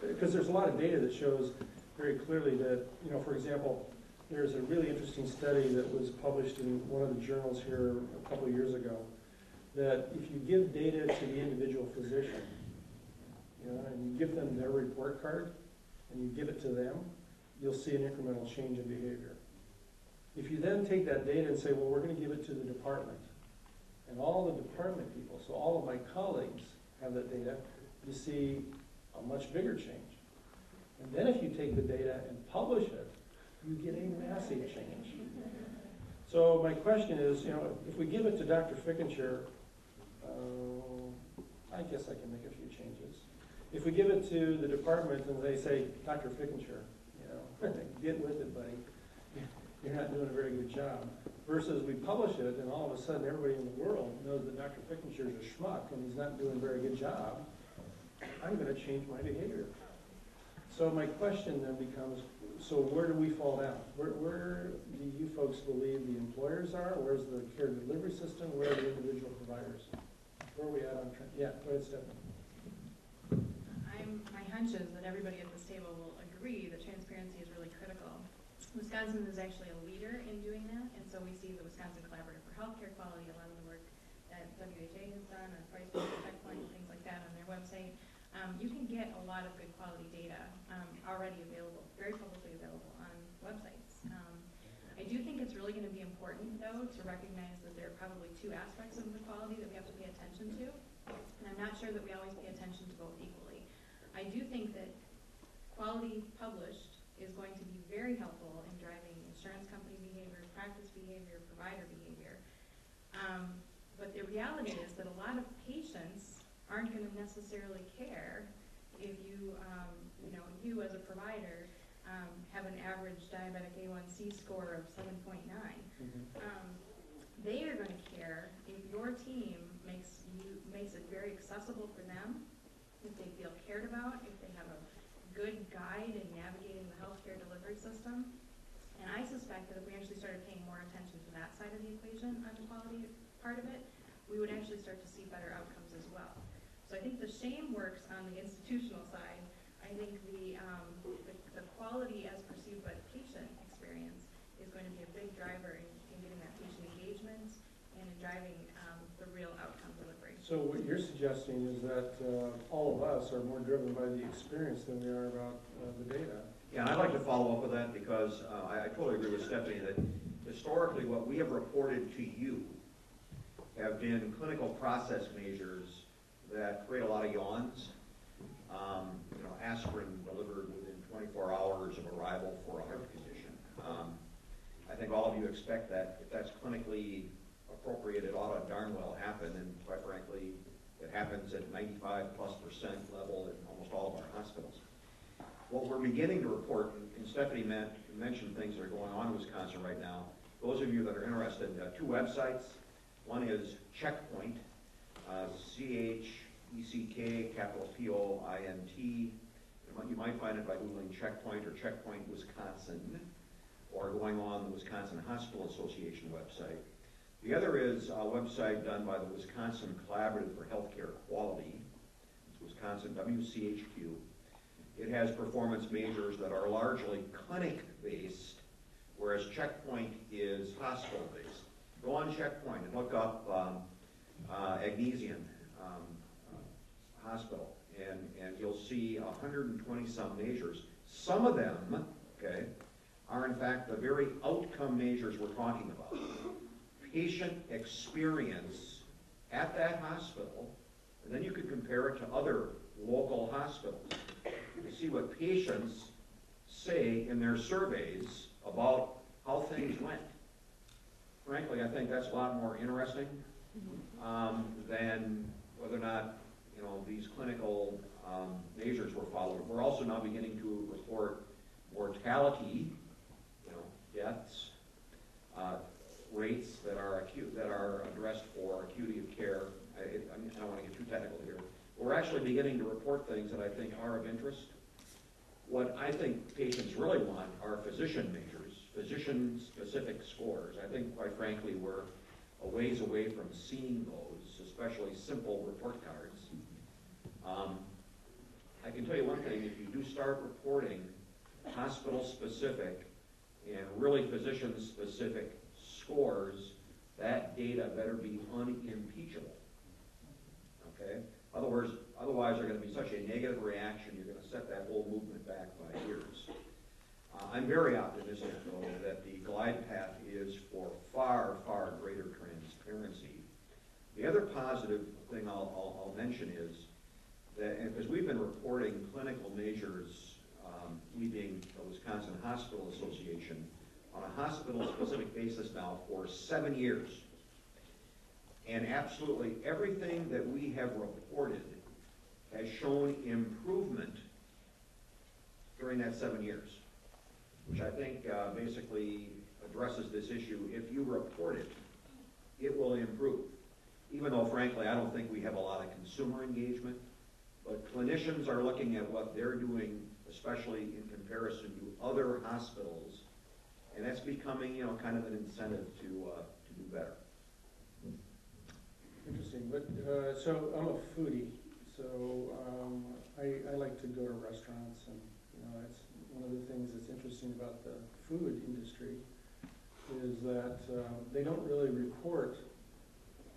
Because there's a lot of data that shows very clearly that, you know, for example, there's a really interesting study that was published in one of the journals here a couple of years ago, that if you give data to the individual physician, you know, and you give them their report card, and you give it to them, you'll see an incremental change in behavior. If you then take that data and say, well, we're gonna give it to the department, and all the department people, so all of my colleagues have that data, you see a much bigger change. And then if you take the data and publish it, you get a massive change. So my question is, you know, if we give it to Dr. Fickenscher, uh, I guess I can make a few changes. If we give it to the department and they say, Dr. Fickenscher, you know, get with it, buddy. You're not doing a very good job. Versus we publish it and all of a sudden everybody in the world knows that Dr. Fickenscher's a schmuck and he's not doing a very good job. I'm gonna change my behavior. So my question then becomes, so where do we fall down? Where, where do you folks believe the employers are? Where's the care delivery system? Where are the individual providers? Where are we at on, tra- yeah, go ahead, Stephanie. I'm, my hunch is that everybody at this table will agree that transparency is really critical. Wisconsin is actually a leader in doing that, and so we see the Wisconsin Collaborative for Healthcare Quality, a lot of the work that WHA has done, or Price Point, Checkpoint, things like that on their website. Um, you can get a lot of good quality already available, very publicly available on websites. Um, I do think it's really going to be important, though, to recognize that there are probably two aspects of the quality that we have to pay attention to, and I'm not sure that we always pay attention to both equally. I do think that quality published is going to be very helpful in driving insurance company behavior, practice behavior, provider behavior. Um, but the reality is that a lot of patients aren't going to necessarily care if you, um, you know, you as a provider um, have an average diabetic A1C score of 7.9. Um, they are going to care if your team makes you makes it very accessible for them, if they feel cared about, if they have a good guide in navigating the healthcare delivery system. And I suspect that if we actually started paying more attention to that side of the equation on the quality part of it, we would actually start to see better outcomes as well. So I think the shame works on the institutional side. I think the, um, the, the quality as perceived by the patient experience is going to be a big driver in, in getting that patient engagement and in driving um, the real outcome delivery. So what you're suggesting is that uh, all of us are more driven by the experience than we are about uh, the data. Yeah, and I'd like to follow up with that because uh, I I totally agree with Stephanie that historically what we have reported to you have been clinical process measures that create a lot of yawns. Um, You know, aspirin delivered within 24 hours of arrival for a heart condition. Um, I think all of you expect that if that's clinically appropriate, it ought to darn well happen, and quite frankly, it happens at 95 plus percent level in almost all of our hospitals. What we're beginning to report, and Stephanie meant, mentioned things that are going on in Wisconsin right now. Those of you that are interested, uh, two websites. One is Checkpoint, uh, C-H-E-C-K, capital P-O-I-N-T. You might- You might find it by Googling Checkpoint or Checkpoint Wisconsin, or going on the Wisconsin Hospital Association website. The other is a website done by the Wisconsin Collaborative for Healthcare Quality. It's Wisconsin WCHQ. It has performance measures that are largely clinic-based, whereas Checkpoint is hospital-based. Go on Checkpoint and look up um, uh, Agnesian, um, see hundred and twenty-some measures. Some of them, okay, are in fact the very outcome measures we're talking about. Patient experience at that hospital, and then you could compare it to other local hospitals. You see what patients say in their surveys about how things went. Frankly, I think that's a lot more interesting um, than whether or not, know, these clinical um, measures were followed. We're also now beginning to report mortality, you know, deaths, uh, rates that are acute, that are addressed for acuity of care. I, I don't want to get too technical here. We're actually beginning to report things that I think are of interest. What I think patients really want are physician measures, physician-specific scores. I think, quite frankly, we're a ways away from seeing those, especially simple report cards. Um, I can tell you one thing, if you do start reporting hospital-specific and really physician-specific scores, that data better be unimpeachable. Okay? Other words, otherwise, there's gonna be such a negative reaction, you're gonna set that whole movement back by years. Uh, I'm very optimistic, though, that the glide path is for far, far greater transparency. The other positive thing I'll, I'll, I'll mention is because we've been reporting clinical measures, um, we being the Wisconsin Hospital Association, on a hospital-specific basis now for seven years. And absolutely everything that we have reported has shown improvement during that seven years, which I think uh, basically addresses this issue. If you report it, it will improve. Even though frankly, I don't think we have a lot of consumer engagement, but clinicians are looking at what they're doing, especially in comparison to other hospitals, and that's becoming, you know, kind of an incentive to, uh, to do better. Interesting, but, uh, so I'm a foodie, so, um, I, I like to go to restaurants and, you know, it's one of the things that's interesting about the food industry is that, uh, they don't really report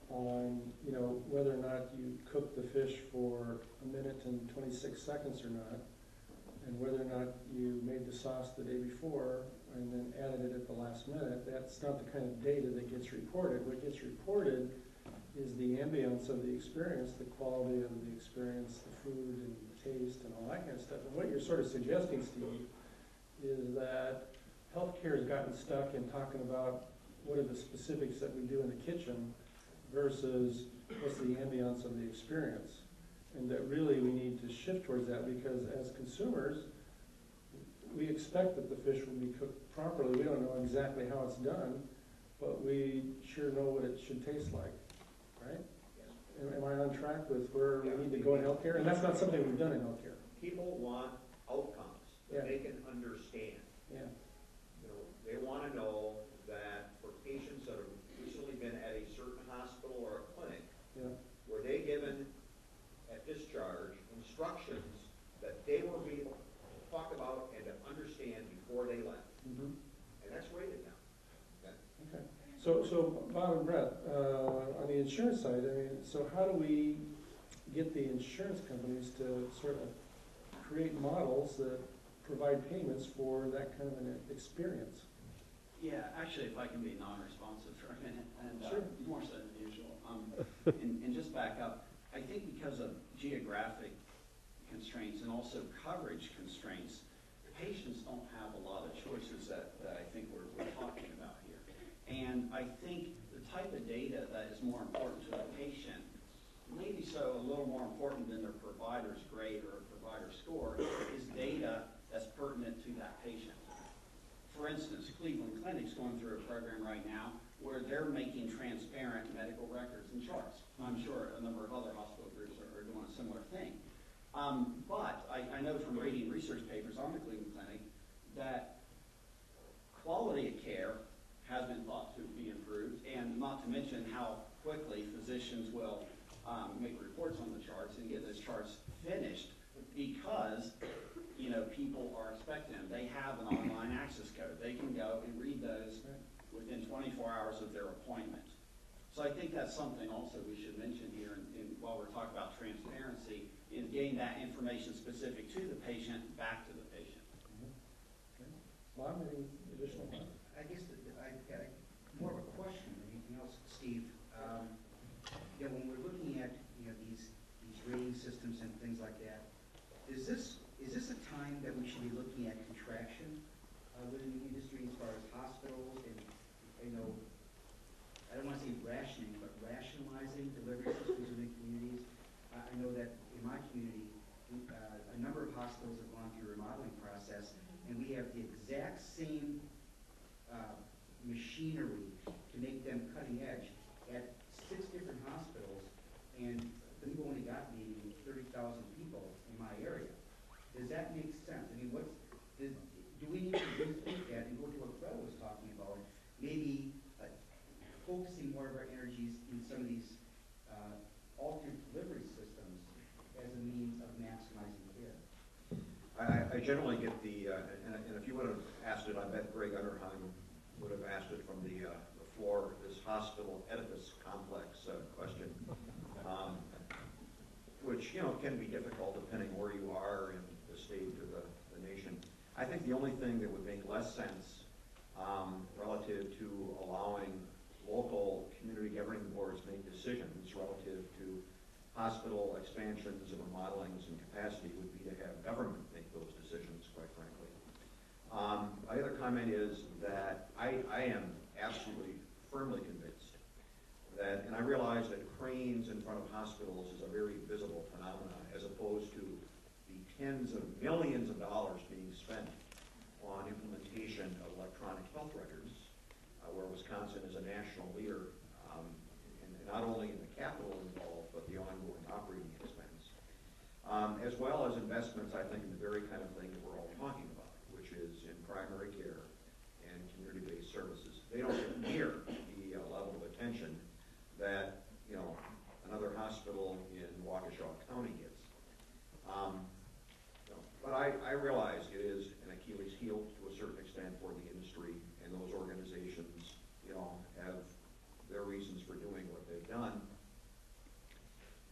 on, you know, whether or not you cooked the fish for a minute and twenty-six seconds or not, and whether or not you made the sauce the day before and then added it at the last minute. That's not the kind of data that gets reported. What gets reported is the ambience of the experience, the quality of the experience, the food and taste and all that kind of stuff. And what you're sort of suggesting, Steve, is that healthcare has gotten stuck in talking about what are the specifics that we do in the kitchen versus what's the ambience of the experience. And that really we need to shift towards that because as consumers, we expect that the fish will be cooked properly. We don't know exactly how it's done, but we sure know what it should taste like, right? Am am I on track with where we need to go in healthcare? And that's not something we've done in healthcare. People want outcomes that Yeah. they can understand. Yeah, You know, they want to know that for patients that have recently been at a certain hospital or a clinic, yeah. were they given at discharge instructions that they were able to talk about and to understand before they left? Mhm. And that's rated now. Okay. So, so Bob and Brett, uh, on the insurance side, I mean, so how do we get the insurance companies to sort of create models that provide payments for that kind of an experience? Yeah, actually, if I can be non-responsive for a minute, and uh, Sure. more so than usual, um, and, and just back up, I think because of geographic constraints and also coverage constraints, patients don't have a lot of choices that, that I think we're, we're talking about here. And I think the type of data that is more important to the patient, maybe so a little more important than their provider's grade or provider score, is data that's pertinent to that patient. For instance, Cleveland Clinic's going through a program right now where they're making transparent medical records and charts. I'm sure a number of other hospital groups are, are doing a similar thing. Um, but I, I know from reading research papers on the Cleveland Clinic that quality of care has been thought to be improved, and not to mention how quickly physicians will um, make reports on the charts and get those charts finished because you know, people are expecting them. They have an online access code. They can go and read those within 24 hours of their appointment. So I think that's something also we should mention here, and, and while we're talking about transparency, is getting that information specific to the patient back to the patient. Bob, any additional? I guess that I got more of a question than anything else, Steve. Um, know, when we're looking at, you know, these, these rating systems and things like that, is this, is this a time that we should be looking at contraction uh, within the industry as far as hospitals and, you know, I don't want to say rationing, but rationalizing delivery systems within communities? I, I know that in my community, uh, a number of hospitals have gone through a remodeling process, and we have the exact same uh, machinery to make them cutting edge at six different hospitals, and we've only got maybe thirty thousand people in my area. Does that make sense? I mean, what's, do, do we need to rethink that and go to what Fred was talking about? Maybe uh, focusing more of our energies in some of these uh, alternate delivery systems as a means of maximizing care? I, I generally get the, uh, and, and if you would have asked it, I bet Greg Underheim would have asked it from the, uh, the floor, this hospital edifice complex, uh, question. Um, Which, you know, can be difficult depending where you are in the state of the, the nation. I think the only thing that would make less sense, um, relative to allowing local community governing boards make decisions relative to hospital expansions and remodelings and capacity would be to have government make those decisions, quite frankly. Um, my other comment is that I, I am absolutely firmly convinced that, and I realize that cranes in front of hospitals is a very visible phenomenon as opposed to the tens of millions of dollars being spent on implementation of electronic health records, uh, where Wisconsin is a national leader, um, in, in not only in the capital involved, but the ongoing operating expense. Um, as well as investments, I think, in the very kind of thing that we're all talking about, which is in primary care and community-based services. They don't get near the uh, level of attention that, you know, another hospital in Waukesha County gets. Um, you know, But I, I realize it is an Achilles heel to a certain extent for the industry, and those organizations, you know, have their reasons for doing what they've done.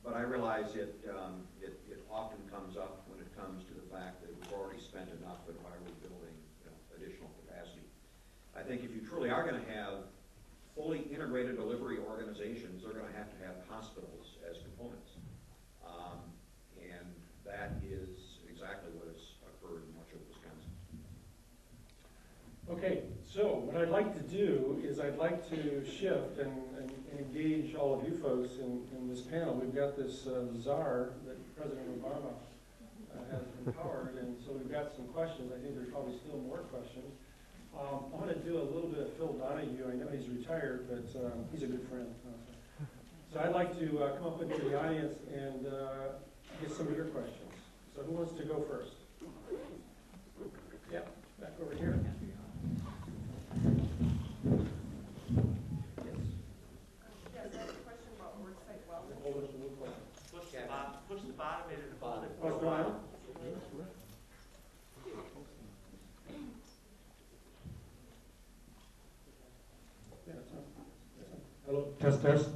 But I realize it, um, it, it often comes up when it comes to the fact that we've already spent enough, and why are we building, you know, additional capacity? I think if you truly are gonna have fully integrated delivery organizations, they're gonna have to have hospitals as components. Um, and that is exactly what has occurred in much of Wisconsin. Okay, so what I'd like to do is I'd like to shift and, and engage all of you folks in, in this panel. We've got this uh, czar that President Obama uh, has empowered, and so we've got some questions. I think there's probably still more questions. Um, I'm gonna do a little bit of Phil Donahue. I know he's retired, but, um, he's a good friend. So I'd like to, uh, come up into the audience and, uh, get some of your questions. So who wants to go first? Yeah, back over here. Yes, I have a question about worksite wellness. Hold it up a little closer. Push the bottom, push the bottom in and hold it. What's going on? Yeah, it's on. It's on. Hello, test, test.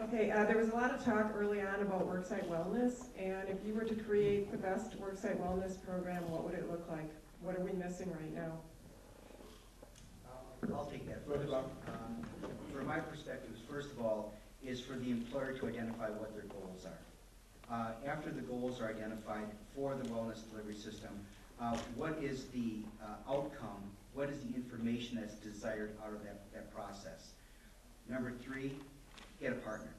Okay, uh, there was a lot of talk early on about worksite wellness, and if you were to create the best worksite wellness program, what would it look like? What are we missing right now? I'll- I'll take that first. Um, From my perspective, first of all, is for the employer to identify what their goals are. Uh, After the goals are identified for the wellness delivery system, uh, what is the uh, outcome? What is the information that's desired out of that, that process? Number three, get a partner.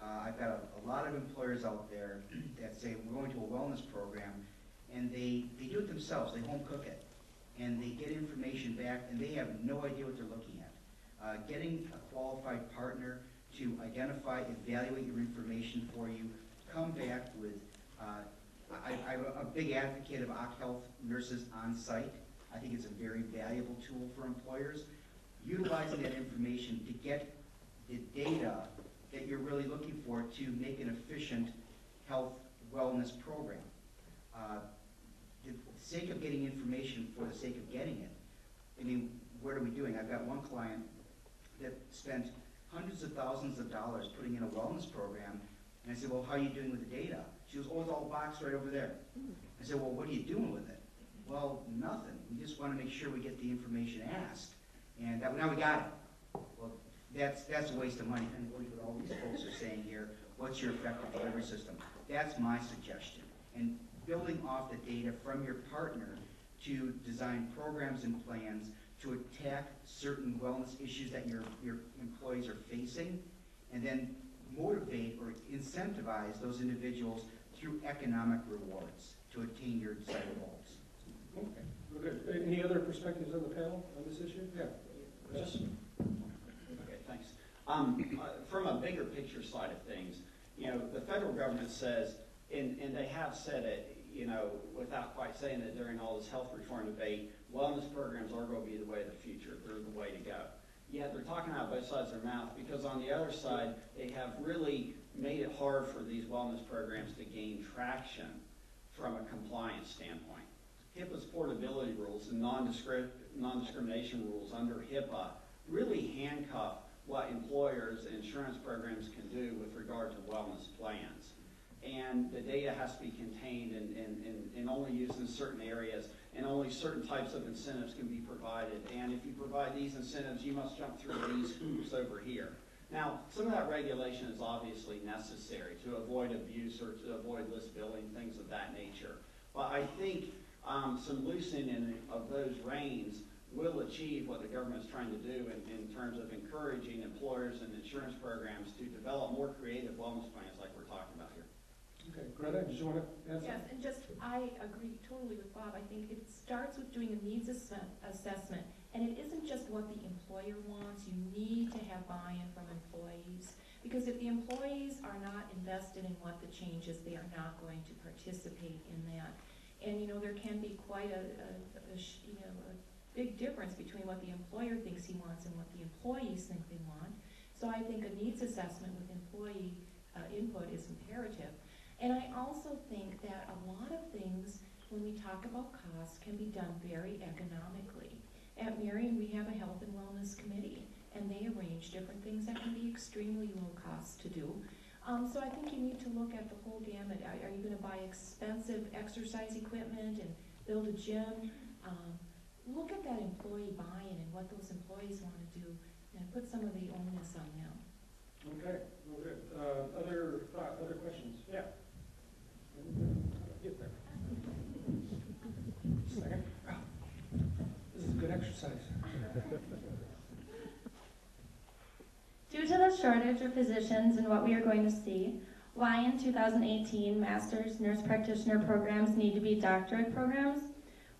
Uh, I've got a, a lot of employers out there that say, we're going to a wellness program, and they, they do it themselves, they home cook it. And they get information back, and they have no idea what they're looking at. Uh, getting a qualified partner to identify, evaluate your information for you, come back with, uh, I, I'm a big advocate of Occ Health nurses on site. I think it's a very valuable tool for employers. Utilizing that information to get the data that you're really looking for to make an efficient health wellness program. Uh, The sake of getting information for the sake of getting it, I mean, what are we doing? I've got one client that spent hundreds of thousands of dollars putting in a wellness program, and I said, well, how are you doing with the data? She goes, oh, goes all boxed right over there. I said, well, what are you doing with it? Well, nothing, we just wanna make sure we get the information asked, and that, now we got it. Well, that's, that's a waste of money, and what all these folks are saying here, what's your effective delivery system? That's my suggestion, and building off the data from your partner to design programs and plans to attack certain wellness issues that your, your employees are facing, and then motivate or incentivize those individuals through economic rewards to attain your desired goals. Okay, well, good. Any other perspectives on the panel on this issue? Yeah. Just, okay, thanks. Um, uh, from a bigger picture side of things, you know, the federal government says, and, and they have said it, you know, without quite saying it during all this health reform debate, wellness programs are going to be the way of the future. They're the way to go. Yet they're talking out both sides of their mouth because on the other side, they have really made it hard for these wellness programs to gain traction from a compliance standpoint. HIPAA's portability rules and non-discri- non-discrimination rules under HIPAA really handcuff what employers and insurance programs can do with regard to wellness plans. And the data has to be contained and, and only used in certain areas, and only certain types of incentives can be provided. And if you provide these incentives, you must jump through these hoops over here. Now, some of that regulation is obviously necessary to avoid abuse or to avoid list billing, things of that nature. But I think um, some loosening of those reins will achieve what the government is trying to do in, in terms of encouraging employers and insurance programs to develop more creative wellness plans like we're talking about here. Okay, Greta, did you want to add Yes, something? and just, I agree totally with Bob. I think it starts with doing a needs assessment. And it isn't just what the employer wants, you need to have buy-in from employees. Because if the employees are not invested in what the change is, they are not going to participate in that. And, you know, there can be quite a, a, a you know, a big difference between what the employer thinks he wants and what the employees think they want. So I think a needs assessment with employee uh, input is imperative. And I also think that a lot of things, when we talk about costs, can be done very economically. At Marian, we have a health and wellness committee, and they arrange different things that can be extremely low cost to do. Um, so I think you need to look at the whole gamut. Are, are you gonna buy expensive exercise equipment and build a gym? Um, look at that employee buy-in and what those employees wanna do, and put some of the onus on them. Okay, well, good. Uh, other thought, other questions? Yeah. Get there. Second. This is good exercise. Due to the shortage of physicians and what we are going to see, why in 2018 master's nurse practitioner programs need to be doctorate programs,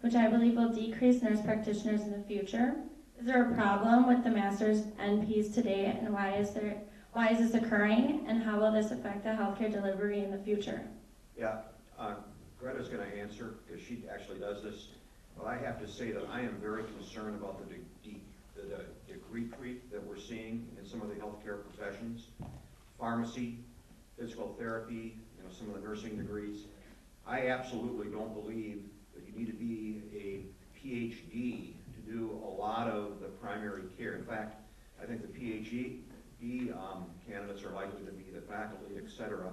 which I believe will decrease nurse practitioners in the future? Is there a problem with the master's NPs today, and why is there why is this occurring, and how will this affect the healthcare delivery in the future? Yeah, uh, Greta's going to answer because she actually does this. But I have to say that I am very concerned about the, de- the, the degree creep that we're seeing in some of the healthcare professions. Pharmacy, physical therapy, you know, some of the nursing degrees. I absolutely don't believe that you need to be a PhD to do a lot of the primary care. In fact, I think the PhD um, candidates are likely to be the faculty, et cetera.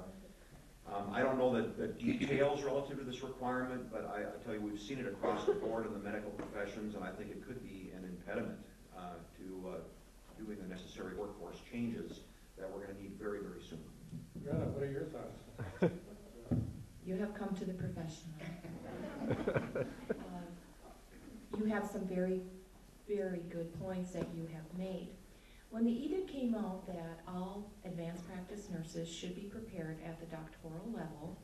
Um, I don't know the, the details relative to this requirement, but I, I tell you, we've seen it across the board in the medical professions, and I think it could be an impediment to uh, doing the necessary workforce changes that we're going to need very, very soon. Greta, what are your thoughts? You have come to the professional. Uh, You have some very, very good points that you have made. When the edict came out that all advanced practice nurses should be prepared at the doctoral level,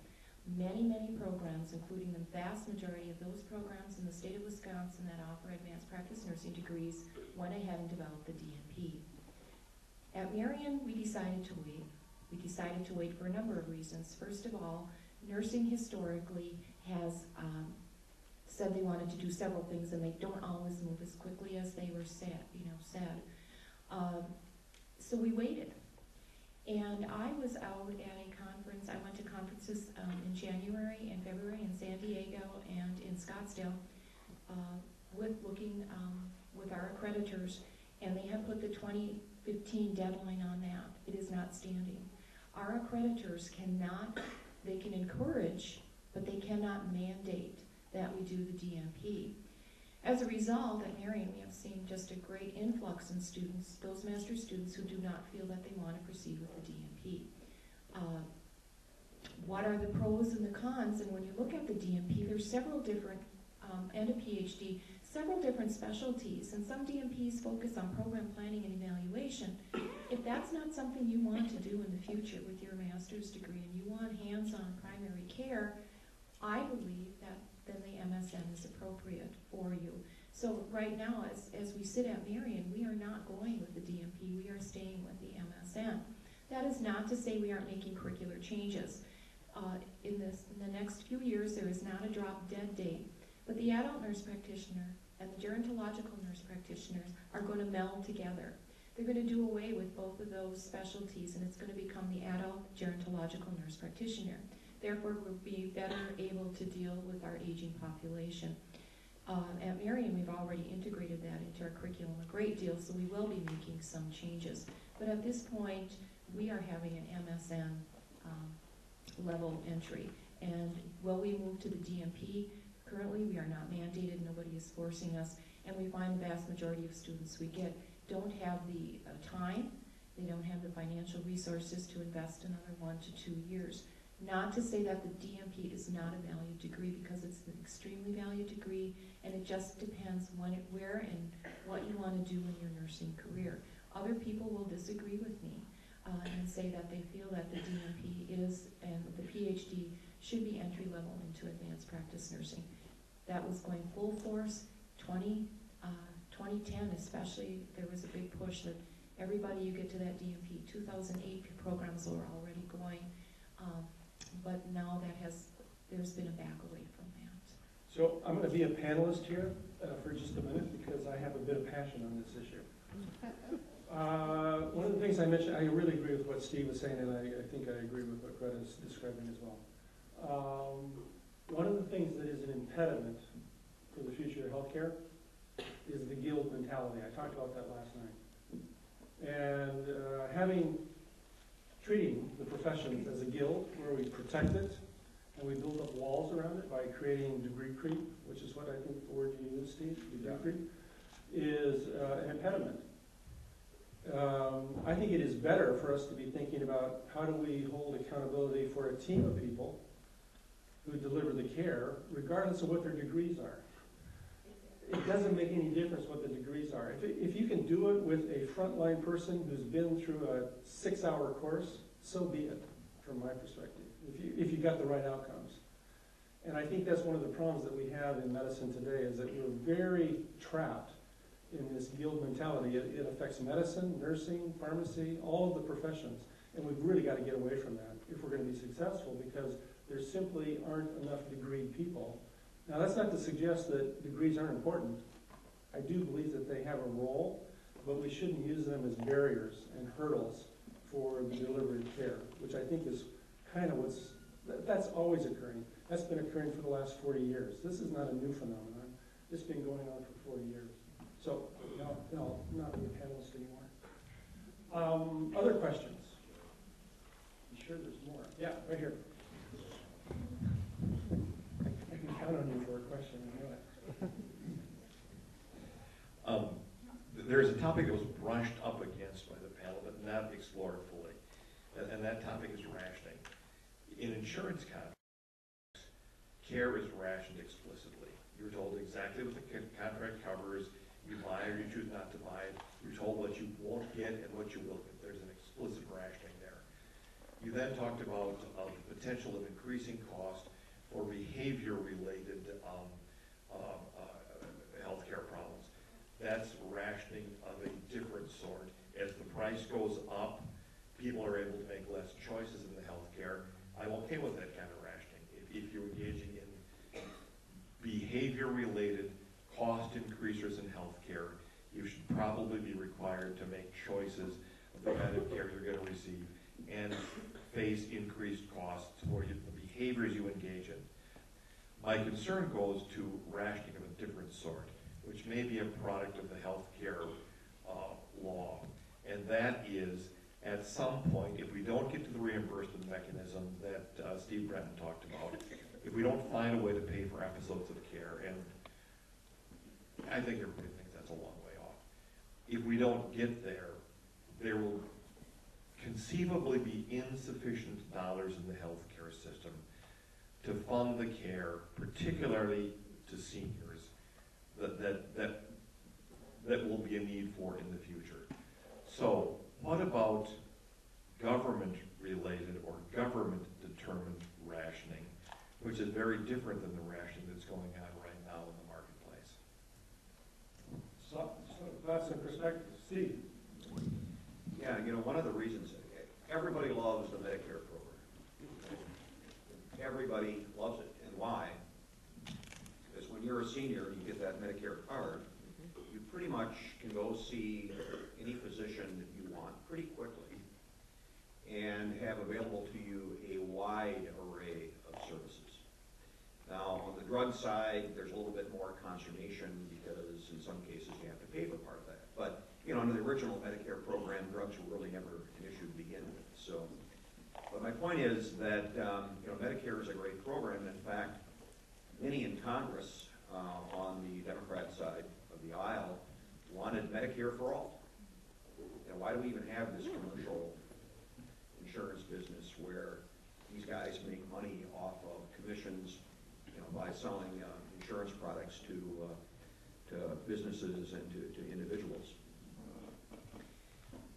many, many programs, including the vast majority of those programs in the state of Wisconsin that offer advanced practice nursing degrees, went ahead and developed the DNP. At Marian, we decided to wait. We decided to wait for a number of reasons. First of all, nursing historically has um, said they wanted to do several things, and they don't always move as quickly as they were said, you know, said. Um, so we waited. And I was out at a conference, I went to conferences um, in January and February in San Diego and in Scottsdale uh, with looking um, with our accreditors, and they have put the 2015 deadline on that. It is not standing. Our accreditors cannot they can encourage, but they cannot mandate that we do the DNP. As a result, at Marian, we have seen just a great influx in students, those master students who do not feel that they want to proceed with the DNP. Uh, What are the pros and the cons? And when you look at the DNP, there's several different, um, and a PhD, several different specialties, and some DNPs focus on program planning and evaluation. If that's not something you want to do in the future with your master's degree and you want hands-on primary care, I believe that then the MSN is appropriate for you. So right now, as, as we sit at Marian, we are not going with the DNP, we are staying with the MSN. That is not to say we aren't making curricular changes. Uh, in this, in the next few years, there is not a drop dead date, but the adult nurse practitioner and the gerontological nurse practitioners are going to meld together. They're going to do away with both of those specialties, and it's going to become the adult gerontological nurse practitioner. Therefore, we'll be better able to deal with our aging population. Uh, at Marian, we've already integrated that into our curriculum a great deal, so we will be making some changes. But at this point, we are having an MSN um, level entry. And will we move to the DNP? Currently, we are not mandated, nobody is forcing us, and we find the vast majority of students we get don't have the uh, time, they don't have the financial resources to invest another one to two years. Not to say that the DNP is not a valued degree, because it's an extremely valued degree, and it just depends when it, where and what you want to do in your nursing career. Other people will disagree with me uh, and say that they feel that the DNP is, and the PhD should be entry level into advanced practice nursing. That was going full force, 20, uh, 2010 especially, there was a big push that everybody you get to that DNP. 2008 programs were already going, um, but now that has, there's been a back away from that. So I'm going to be a panelist here uh, for just a minute because I have a bit of passion on this issue. Uh, One of the things I mentioned, I really agree with what Steve was saying, and I, I think I agree with what Greta is describing as well. Um, One of the things that is an impediment for the future of healthcare is the guild mentality. I talked about that last night. And uh, having, treating the professions as a guild where we protect it and we build up walls around it by creating degree creep, which is what I think the word you used, Steve, degree creep, is uh, an impediment. Um, I think it is better for us to be thinking about how do we hold accountability for a team of people who deliver the care, regardless of what their degrees are. It doesn't make any difference what the degrees are. If, if you can do it with a frontline person who's been through a six-hour course, so be it, from my perspective, if you, if you got the right outcomes. And I think that's one of the problems that we have in medicine today, is that we're very trapped in this guild mentality. It, it affects medicine, nursing, pharmacy, all of the professions. And we've really got to get away from that if we're going to be successful, because there simply aren't enough degreed people. Now, that's not to suggest that degrees aren't important. I do believe that they have a role, but we shouldn't use them as barriers and hurdles for the delivery of care, which I think is kind of what's, that- that's always occurring. That's been occurring for the last 40 years. This is not a new phenomenon. It's been going on for 40 years. So, no, no, not be a panelist anymore. Um, Other questions? I'm sure there's more. Yeah, right here. I can count on you for a question. Um, There's a topic that was brushed up against by the panel, but not explored fully, and, and that topic is rationing. In insurance contracts, care is rationed explicitly. You're told exactly what the con- contract covers, you buy or you choose not to buy it, you're told what you won't get and what you will get. There's an explicit rationing there. You then talked about uh, the potential of increasing cost for behavior-related um, uh, uh, healthcare problems. That's rationing of a different sort. As the price goes up, people are able to make less choices in the healthcare. I'm okay with that kind of rationing. If, if you're engaging in behavior-related cost increasers in healthcare, you should probably be required to make choices of the kind of care you're gonna receive and face increased costs for you- behaviors you engage in. My concern goes to rationing of a different sort, which may be a product of the healthcare uh, law, and that is at some point, if we don't get to the reimbursement mechanism that uh, Steve Brenton talked about, if we don't find a way to pay for episodes of care, and I think everybody thinks that's a long way off. If we don't get there, there will conceivably be insufficient dollars in the healthcare system to fund the care, particularly to seniors, that, that, that, that will be a need for in the future. So what about government-related or government-determined rationing, which is very different than the rationing that's going on right now in the marketplace? So, so thoughts and perspectives. Steve? Yeah, you know, one of the reasons, everybody loves the Medicare program. Everybody loves it, and why? Because when you're a senior and you get that Medicare card, mm-hmm. you pretty much can go see any physician that you want pretty quickly and have available to you a wide array of services. Now, on the drug side, there's a little bit more consternation because in some cases you have to pay for part of that. But, you know, under the original Medicare program, drugs were really never an issue to begin with. So, but my point is that, um, you know, Medicare is a great program. In fact, many in Congress, uh, on the Democrat side of the aisle, wanted Medicare for all. And why do we even have this commercial insurance business where these guys make money off of commissions, you know, by selling uh, insurance products to, uh, to businesses and to, to individuals?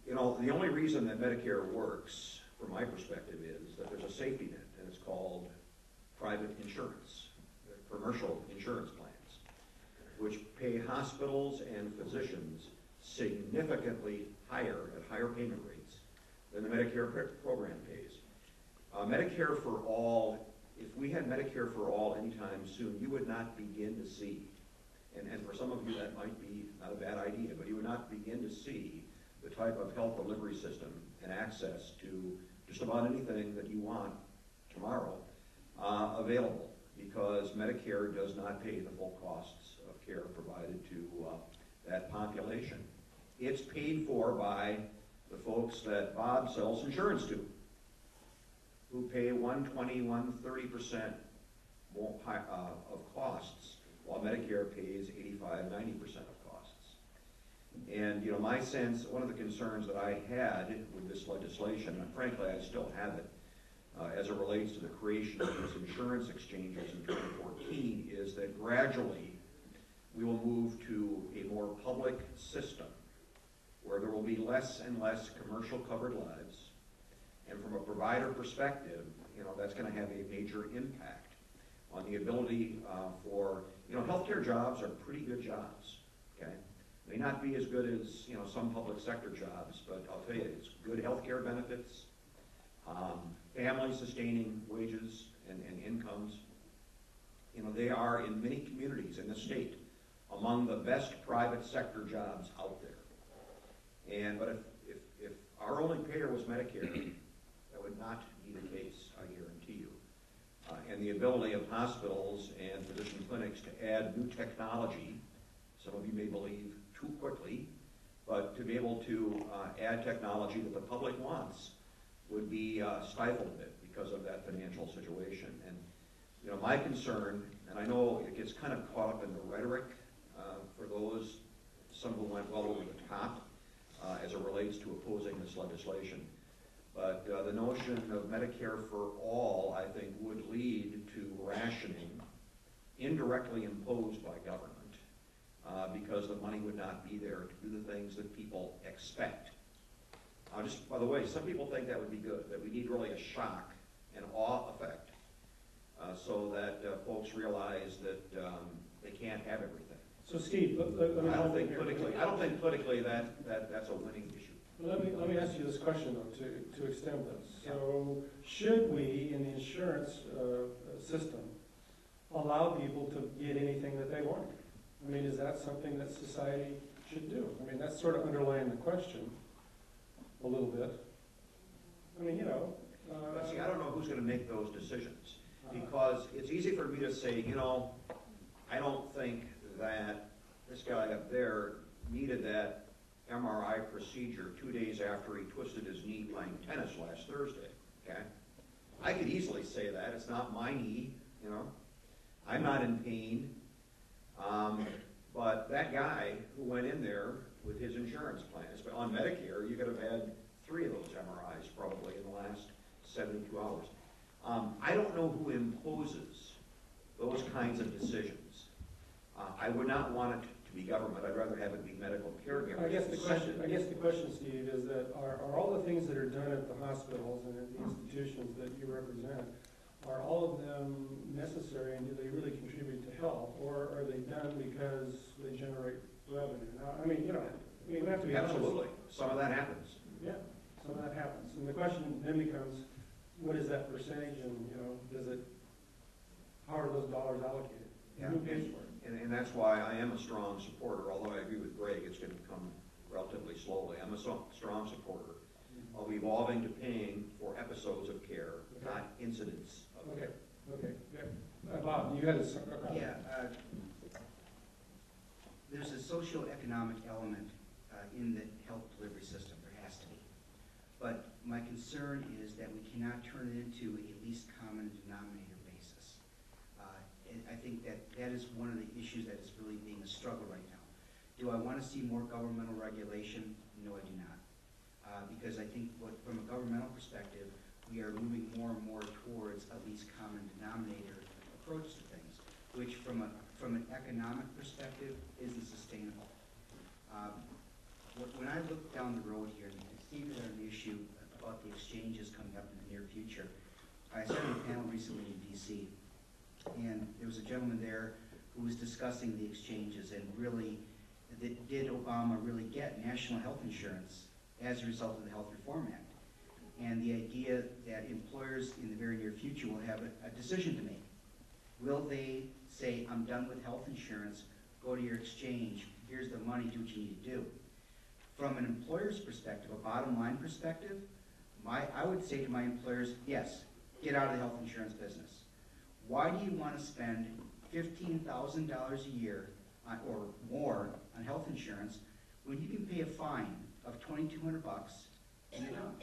You know, the only reason that Medicare works, from my perspective, is that there's a safety net, and it's called private insurance, commercial insurance plans, which pay hospitals and physicians significantly higher, at higher payment rates than the Medicare program pays. Uh, Medicare for all, if we had Medicare for all anytime soon, you would not begin to see, and, and for some of you that might be not a bad idea, but you would not begin to see the type of health delivery system and access to just about anything that you want tomorrow uh, available because Medicare does not pay the full costs of care provided to uh, that population. It's paid for by the folks that Bob sells insurance to, who pay 120, 130 percent more uh, of costs, while Medicare pays 85, 90 percent of. And, you know, my sense, one of the concerns that I had with this legislation, and frankly, I still have it, uh, as it relates to the creation of these insurance exchanges in 2014, is that gradually we will move to a more public system where there will be less and less commercial covered lives. And from a provider perspective, you know, that's going to have a major impact on the ability uh, for, you know, healthcare jobs are pretty good jobs? May not be as good as, you know, some public sector jobs, but I'll tell you, it's good health care benefits, um, family sustaining wages and, and incomes. You know, they are in many communities in the state among the best private sector jobs out there. And, but if, if, if our only payer was Medicare, that would not be the case, I guarantee you. Uh, and the ability of hospitals and physician clinics to add new technology, some of you may believe too quickly, but to be able to uh, add technology that the public wants would be uh, stifled a bit because of that financial situation. And, you know, my concern, and I know it gets kind of caught up in the rhetoric uh, for those, some who went well over the top uh, as it relates to opposing this legislation. But uh, the notion of Medicare for all, I think, would lead to rationing indirectly imposed by government uh, because the money would not be there to do the things that people expect. Uh, just by the way, some people think that would be good, that we need really a shock and awe effect uh, so that uh, folks realize that um, they can't have everything. So Steve, let, let let me I don't think politically, I don't think politically that, that that's a winning issue. Let me, let me ask you this question though, to, to extend this. So, should we, in the insurance, uh, system, allow people to get anything that they want? I mean, is that something that society should do? I mean, that's sort of underlying the question a little bit. I mean, you know, uh. But see, I don't know who's gonna make those decisions, uh, because it's easy for me to say, you know, I don't think that this guy up there needed that MRI procedure two days after he twisted his knee playing tennis last Thursday, okay? I could easily say that, it's not my knee, you know? I'm not in pain. Um, but that guy who went in there with his insurance plans, but on Medicare, you could have had three of those MRIs probably in the last seventy-two hours. Um, I don't know who imposes those kinds of decisions. Uh, I would not want it to be government, I'd rather have it be medical caregivers. I guess the question, I guess the question, Steve, is that are, are all the things that are done at the hospitals and at the institutions that you represent, are all of them necessary and do they really contribute to health? Or are they done because they generate revenue? Now, I mean, you know, I mean, we have to be honest. Absolutely, some of that happens. Yeah, some of that happens. And the question then becomes, what is that percentage and, you know, does it, how are those dollars allocated? Yeah. Who pays for it? And, and that's why I am a strong supporter, although I agree with Greg, it's gonna come relatively slowly. I'm a strong supporter mm-hmm. of evolving to paying for episodes of care, not incidents Okay, okay, good. Uh, Bob, you had a comment? Yeah, uh, there's a socioeconomic element uh, in the health delivery system, there has to be. But my concern is that we cannot turn it into a least common denominator basis. Uh, And I think that that is one of the issues that is really being a struggle right now. Do I want to see more governmental regulation? No, I do not. Uh, Because I think what, from a governmental perspective, we are moving more and more towards a least common denominator approach to things, which from a, from an economic perspective isn't sustainable. Um, When I look down the road here, and Steve had an issue about the exchanges coming up in the near future, I on a panel recently in DC, and there was a gentleman there who was discussing the exchanges and really, did Obama really get national health insurance as a result of the Health Reform Act? And the idea that employers in the very near future will have a, a decision to make. Will they say, I'm done with health insurance, go to your exchange, here's the money, do what you need to do? From an employer's perspective, a bottom line perspective, my, I would say to my employers, yes, get out of the health insurance business. Why do you want to spend fifteen thousand dollars a year on, or more on health insurance when you can pay a fine of twenty-two hundred bucks and you're done?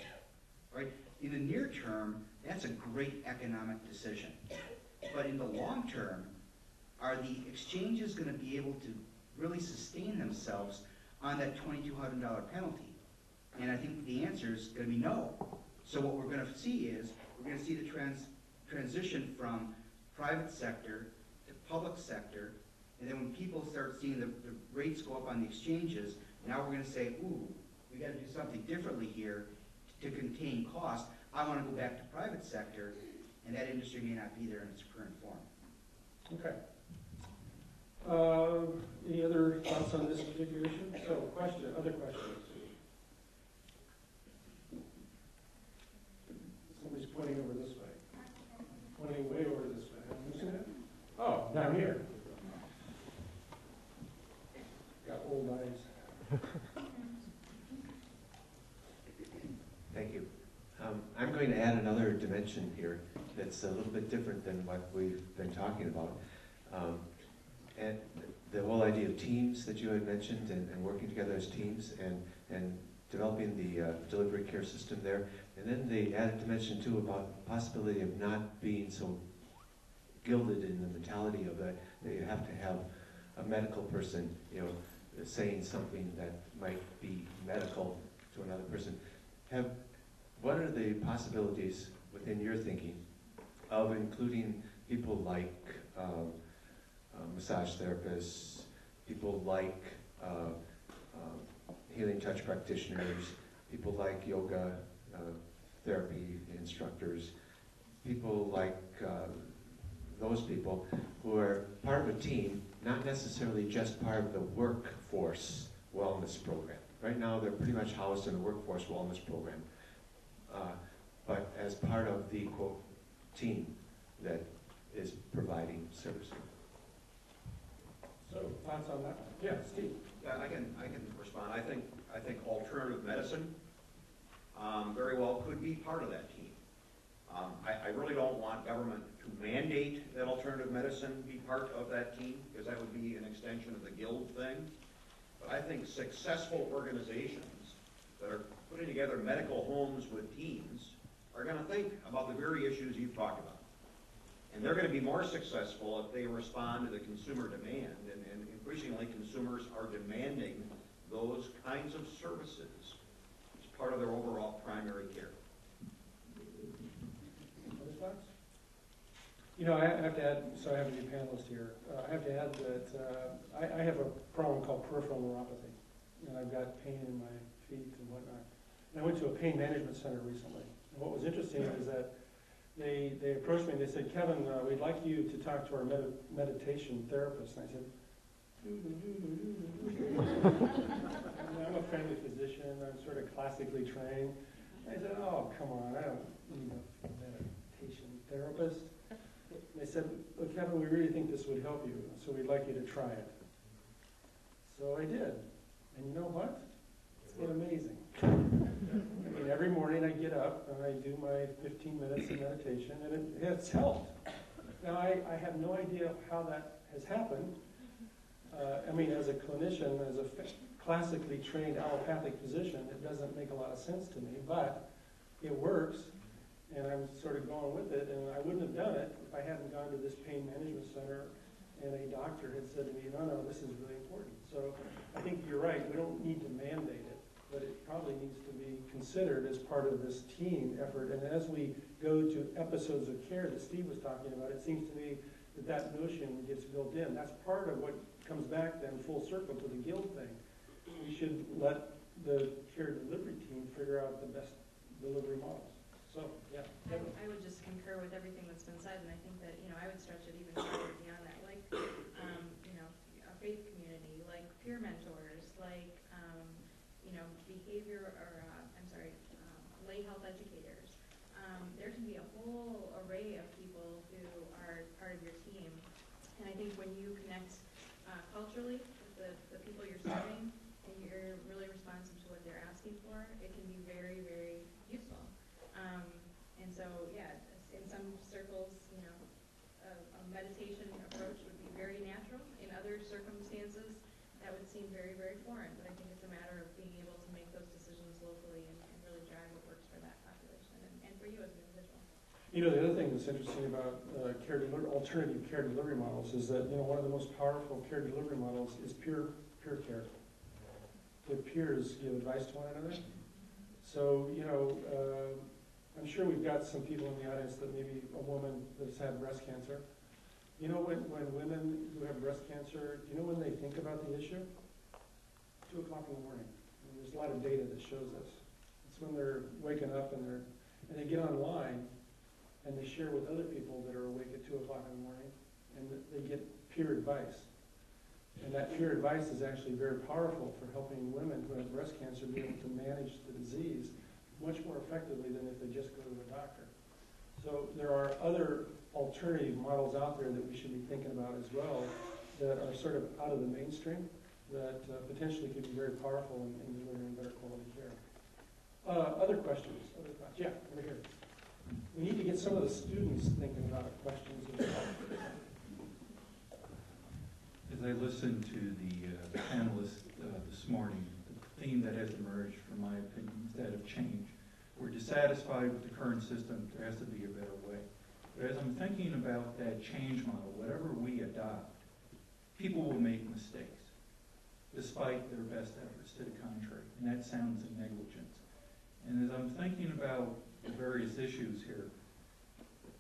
Right? In the near term, that's a great economic decision. But in the long term, are the exchanges gonna be able to really sustain themselves on that twenty-two hundred dollar penalty? And I think the answer is gonna be no. So what we're gonna see is, we're gonna see the trans, transition from private sector to public sector, and then when people start seeing the, the rates go up on the exchanges, now we're gonna say, ooh, we gotta do something differently here to contain cost. I wanna go back to private sector, and that industry may not be there in its current form. Okay. Uh, Any other thoughts on this particular issue? So, question, other questions? Somebody's pointing over this way. Pointing way over this way. Who's that? Oh, down here. Got old eyes. Thank you. Um, I'm going to add another dimension here that's a little bit different than what we've been talking about. Um, And the whole idea of teams that you had mentioned and, and working together as teams and, and developing the uh, delivery care system there. And then the added dimension too about the possibility of not being so gilded in the mentality of that, that you have to have a medical person, you know, saying something that might be medical to another person. Have, what are the possibilities within your thinking of including people like um, uh, massage therapists, people like uh, um, healing touch practitioners, people like yoga uh, therapy instructors, people like uh, those people who are part of a team, not necessarily just part of the workforce wellness program. Right now, they're pretty much housed in the workforce wellness program, uh, but as part of the quote team that is providing service. So, thoughts on that? Yeah, Steve? Yeah, I can, I can respond. I think, I think alternative medicine, um, very well could be part of that team. Um, I, I really don't want government to mandate that alternative medicine be part of that team, because that would be an extension of the guild thing. But I think successful organizations that are putting together medical homes with teams are gonna think about the very issues you've talked about. And they're gonna be more successful if they respond to the consumer demand, and, and increasingly consumers are demanding those kinds of services as part of their overall primary care. You know, I have to add, so I have a new panelist here, uh, I have to add that, uh, I, I have a problem called peripheral neuropathy, and I've got pain in my feet and whatnot. And I went to a pain management center recently, what was interesting is that they, they approached me and they said, Kevin, uh, we'd like you to talk to our medi- meditation therapist, and I said. I'm a family physician, I'm sort of classically trained, I said, oh, come on, I don't need a meditation therapist. And they said, look, Kevin, we really think this would help you, so we'd like you to try it. So I did. And you know what? Been amazing. I mean, every morning I get up and I do my 15 minutes of meditation, and it, it's helped. Now, I, I have no idea how that has happened. Uh, I mean, as a clinician, as a classically trained allopathic physician, it doesn't make a lot of sense to me, but it works, and I'm sort of going with it, and I wouldn't have done it if I hadn't gone to this pain management center and a doctor had said to me, no, no, this is really important. So I think you're right, we don't need to mandate it, but it probably needs to be considered as part of this team effort. And as we go to episodes of care that Steve was talking about, it seems to me that that notion gets built in. That's part of what comes back then full circle to the guild thing. We should let the care delivery team figure out the best delivery models. So, yeah. I, I would just concur with everything that's been said, and I think that, you know, I would stretch it even farther beyond that, like, um, you know, a faith community, like peer mentors, like, um, you know, behavior, or, uh, I'm sorry, um, lay health educators. Um, there can be a whole array of people who are part of your team, and I think when you connect, uh, culturally with the, the people you're serving, and you're really responsive to what they're asking for, it can be very, very useful. Um, and so, yeah, in some circles, you know, a, a meditation approach would be very natural. In other circumstances, that would seem very, very foreign. But I think it's a matter of being able to make those decisions locally and, and really drive what works for that population and, and for you as an individual. You know, the other thing that's interesting about uh, care delivery, alternative care delivery models is that, you know, one of the most powerful care delivery models is peer, peer care. The peers give advice to one another. So, you know, uh, I'm sure we've got some people in the audience that maybe a woman that's had breast cancer. You know, when, when women who have breast cancer, do you know when they think about the issue? Two o'clock in the morning. And there's a lot of data that shows this. It's when they're waking up and they're, and they get online and they share with other people that are awake at two o'clock in the morning, and th- they get peer advice. And that peer advice is actually very powerful for helping women who have breast cancer be able to manage the disease much more effectively than if they just go to a doctor. So there are other alternative models out there that we should be thinking about as well that are sort of out of the mainstream that uh, potentially could be very powerful in, in delivering better quality care. Uh, other questions? Other thoughts? Yeah, over here. We need to get some of the students thinking about questions as well. As I listened to the uh, panelists uh, this morning, the theme that has emerged, from my opinion, is that of change. We're dissatisfied with the current system, there has to be a better way. But as I'm thinking about that change model, whatever we adopt, people will make mistakes, despite their best efforts to the contrary, and that sounds of negligence. And as I'm thinking about the various issues here,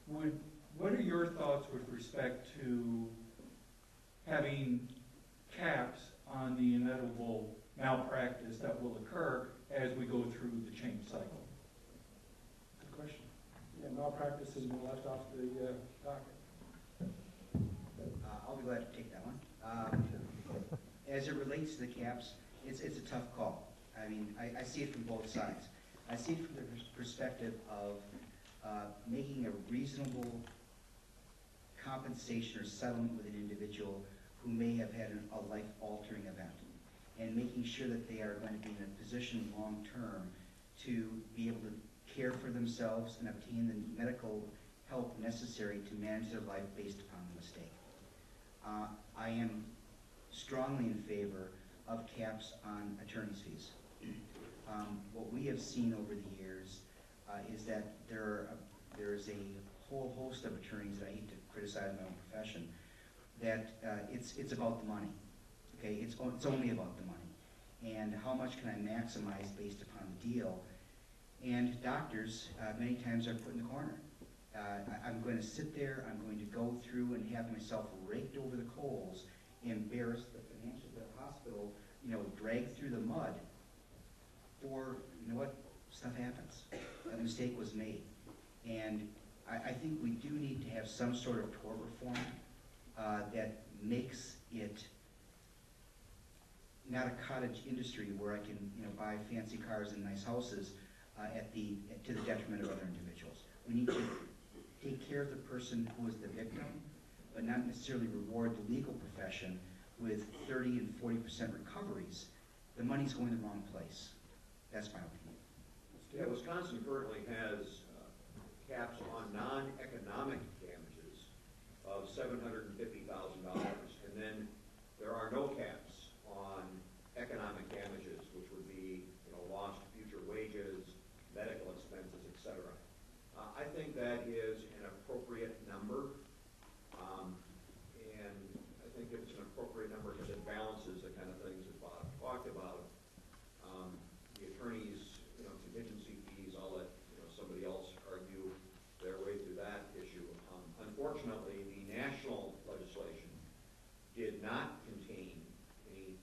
would, what are your thoughts with respect to having caps on the inevitable malpractice that will occur as we go through the change cycle? Good question. Yeah, malpractice has been left off the uh, docket. Uh, I'll be glad to take that one. Um, As it relates to the caps, it's, it's a tough call. I mean, I, I see it from both sides. I see it from the perspective of uh, making a reasonable compensation or settlement with an individual who may have had an- a life-altering event, and making sure that they are going to be in a position long-term to be able to care for themselves and obtain the medical help necessary to manage their life based upon the mistake. Uh, I am strongly in favor of caps on attorney's fees. Um, What we have seen over the years uh, is that there are, there is a whole host of attorneys, that I hate to criticize in my own profession, that uh, it's, it's about the money. Okay, it's, it's only about the money. And how much can I maximize based upon the deal? And doctors, uh, many times are put in the corner. Uh, I- I'm going to sit there, I'm going to go through and have myself raked over the coals, embarrass the financial, the hospital, you know, dragged through the mud you know what, stuff happens. A mistake was made. And I, I think we do need to have some sort of tort reform uh, that makes it not a cottage industry where I can, you know, buy fancy cars and nice houses uh, at the, to the detriment of other individuals. We need to take care of the person who is the victim, but not necessarily reward the legal profession with thirty and forty percent recoveries. The money's going the wrong place. That's my opinion. Yeah, Wisconsin currently has uh, caps on non-economic damages of seven hundred and fifty thousand dollars. And then there are no caps on economic damages, which would be, you know, lost future wages, medical expenses, et cetera. Uh, I think that is an appropriate number. Um, and I think it's an appropriate number because it balances the kind of things that Bob talked about. Um, the attorneys, you know, contingency fees, I'll let, you know, somebody else argue their way through that issue. Um, Unfortunately, the national legislation did not contain any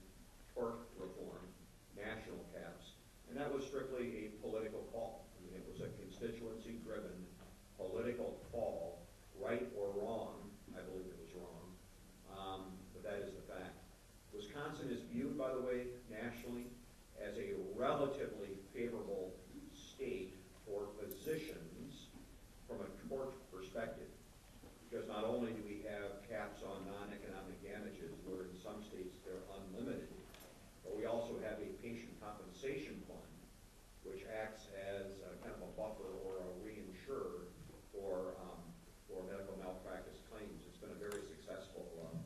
tort reform, national caps, and that was strictly a political call. I mean, it was a constituency-driven political call, right or wrong. I believe it was wrong, um, but that is the fact. Wisconsin is viewed, by the way, nationally as a relatively favorable state for physicians from a tort perspective. Because not only do we have caps on non-economic damages, where in some states they're unlimited, but we also have a patient compensation fund, which acts as a kind of a buffer or a reinsurer for, um, for medical malpractice claims. It's been a very successful, um,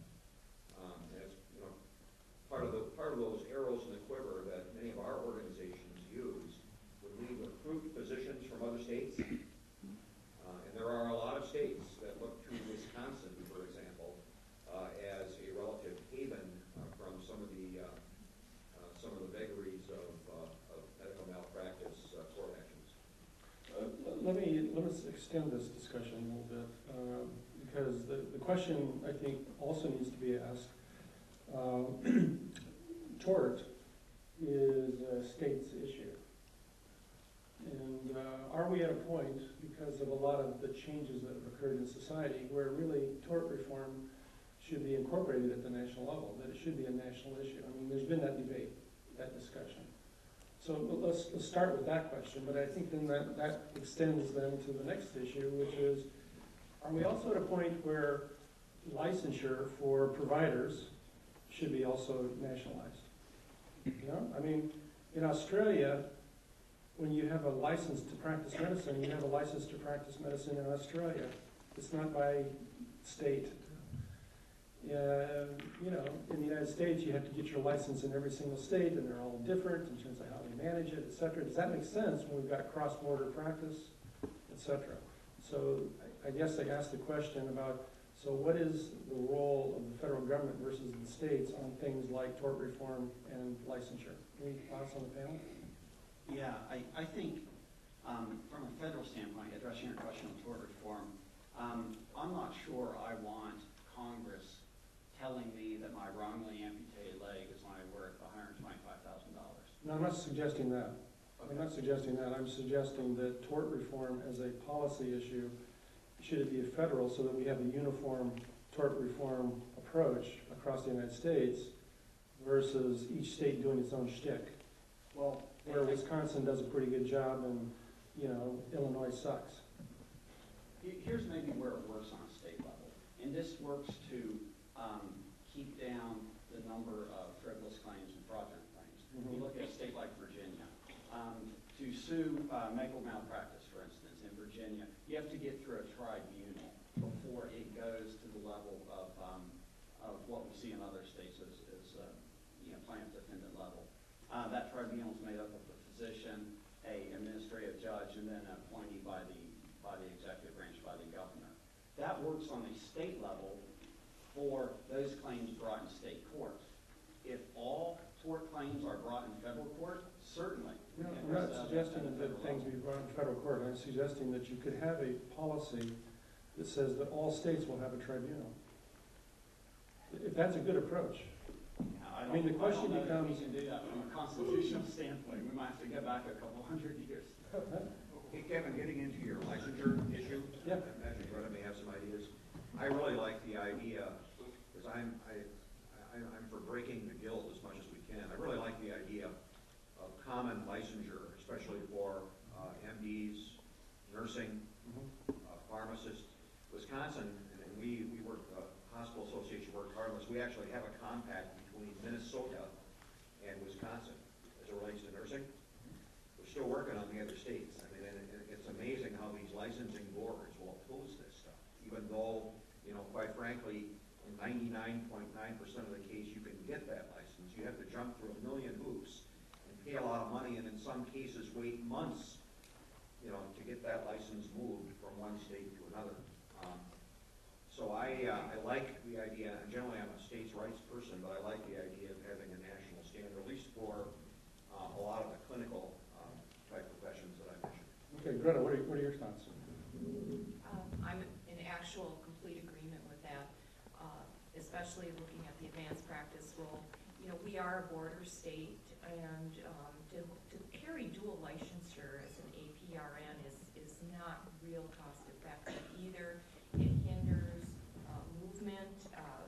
um, and it's, you know, part of the, part of those arrows in the quiver that many of our organizations use when we recruit physicians from other states. Uh, and there are a lot of states that look to Wisconsin, for example, uh, as a relative haven uh, from some of the, uh, uh, some of the vagaries of, uh, of medical malpractice uh, court actions. Uh, Let me, let us extend this discussion a little bit, um, because the, the question, I think, also needs to be asked. um, Tort is a state's issue. And uh, are we at a point, because of a lot of the changes that have occurred in society, where really tort reform should be incorporated at the national level, that it should be a national issue? I mean, there's been that debate, that discussion. So let's, let's start with that question, but I think then that, that extends then to the next issue, which is, are we also at a point where licensure for providers should be also nationalized? You know, I mean, in Australia, when you have a license to practice medicine, you have a license to practice medicine in Australia. It's not by state. Uh, you know, in the United States, you have to get your license in every single state, and they're all different in terms of manage it, et cetera. Does that make sense when we've got cross-border practice, et cetera? So I- guess I asked the question about, so what is the role of the federal government versus the states on things like tort reform and licensure? Any thoughts on the panel? Yeah, I, I think, um, from a federal standpoint, addressing your question on tort reform, um, I'm not sure I want Congress telling me that my wrongly amputated leg is only worth hundred and twenty-five thousand dollars. No, I'm not suggesting that. I'm not suggesting that. I'm suggesting that tort reform as a policy issue, should it be federal so that we have a uniform tort reform approach across the United States versus each state doing its own shtick? Well, Where Wisconsin does a pretty good job and, you know, Illinois sucks. Here's maybe where it works on a state level, and this works to um, keep down the number of frivolous claims and fraudulent claims. You Mhm. look at a state like Virginia, um, to sue uh, medical malpractice, for instance, in Virginia, you have to get through a tribunal before it goes to the level of, um, of what we see in other states as, as, uh, you know, plaintiff defendant level. Uh, That tribunal is made up of a physician, a administrative judge, and then an appointee by the, by the executive branch, by the governor. That works on the state level for those claims brought in state court. If all tort claims are brought in federal court, certainly. We No, I'm not address that at suggesting that things be brought in federal court, I'm suggesting that you could have a policy that says that all states will have a tribunal. If that's a good approach. I I mean, the question I don't know if becomes- we can do that from a constitutional standpoint. We might have to go back a couple hundred years. Hey, Kevin, getting into your licensure issue, I Yeah. imagine Greta may have some ideas. I really like the idea, because I'm, I, I- I'm for breaking the guild as much as we can. I really like the idea of common licensure, especially for uh, MDs, nursing, uh, pharmacists. Wisconsin, and we, we work, uh, Hospital Association worked hard on this. We actually have a compact between Minnesota and Wisconsin as it relates to nursing. We're still working on the other states. I mean, and it- it's amazing how these licensing boards will oppose this stuff, even though, you know, quite frankly, in ninety-nine point nine percent of the case, you can get that license. You have to jump through a million hoops and pay a lot of money, and in some cases, wait months, you know, to get that license moved from one state to another. Um, So I, uh, I like the idea, and generally I'm a states' rights person, but I like the idea of having a national standard, at least for uh, a lot of the clinical um, type professions that I mentioned. Okay, Greta, what are, what are your thoughts? Um, I'm in actual complete agreement with that, uh, especially looking at the advanced practice role. You know, we are a border state, and um, to to carry dual licensure as an APRN is, is not real cost effective either. It hinders uh, movement. Uh,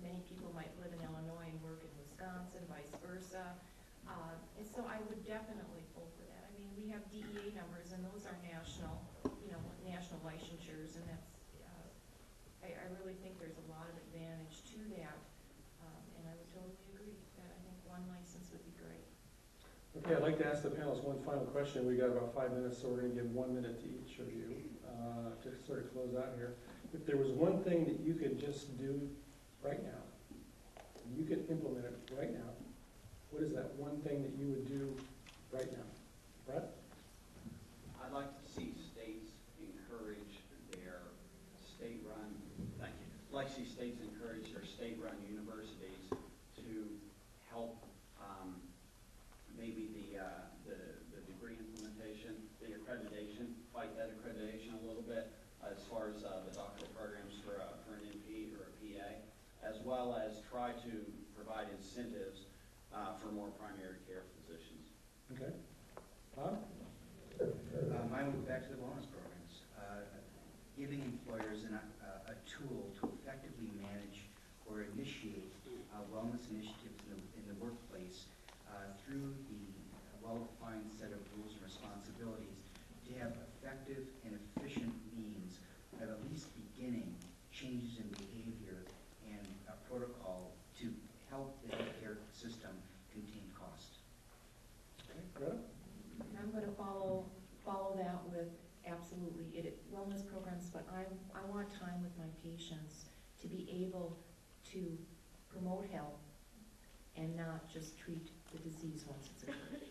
Many people might live in Illinois and work in Wisconsin, vice versa. Uh, And so I would definitely pull for that. I mean, we have DEA numbers, and those are national, you know, national licensures, and that's, uh, I, I really think there's a lot of advantage to that. Um, And I would totally agree that I think one license would be great. Okay, I'd like to ask the panelists one final question. We got about five minutes, so we're gonna give one minute to each of you, uh, to sort of close out here. If there was one thing that you could just do right now, you could implement it right now, what is that one thing that you would do right now? Brett? I'd like to see states encourage their state-run, thank you, I'd like to see states encourage their state-run universities to help um, maybe the, uh, the the degree implementation, the accreditation, fight that accreditation a little bit as far as uh, the doctoral programs for, uh, for an NP or a PA, as well as try to provide incentives uh, for more primary care physicians. Okay. Bob? Uh, Mine would go back to the wellness programs. Uh, Giving employers an, uh, a tool to effectively manage or initiate uh, wellness initiatives in the, in the workplace uh, through the well-defined set of rules and responsibilities to have effective and efficient means of at least beginning changes in behavior and a protocol to help the healthcare system contain cost. Okay, Greta? And I'm gonna follow, follow that with absolutely, it, it- wellness programs, but I, I want time with my patients to be able to promote health and not just treat the disease once it's occurred.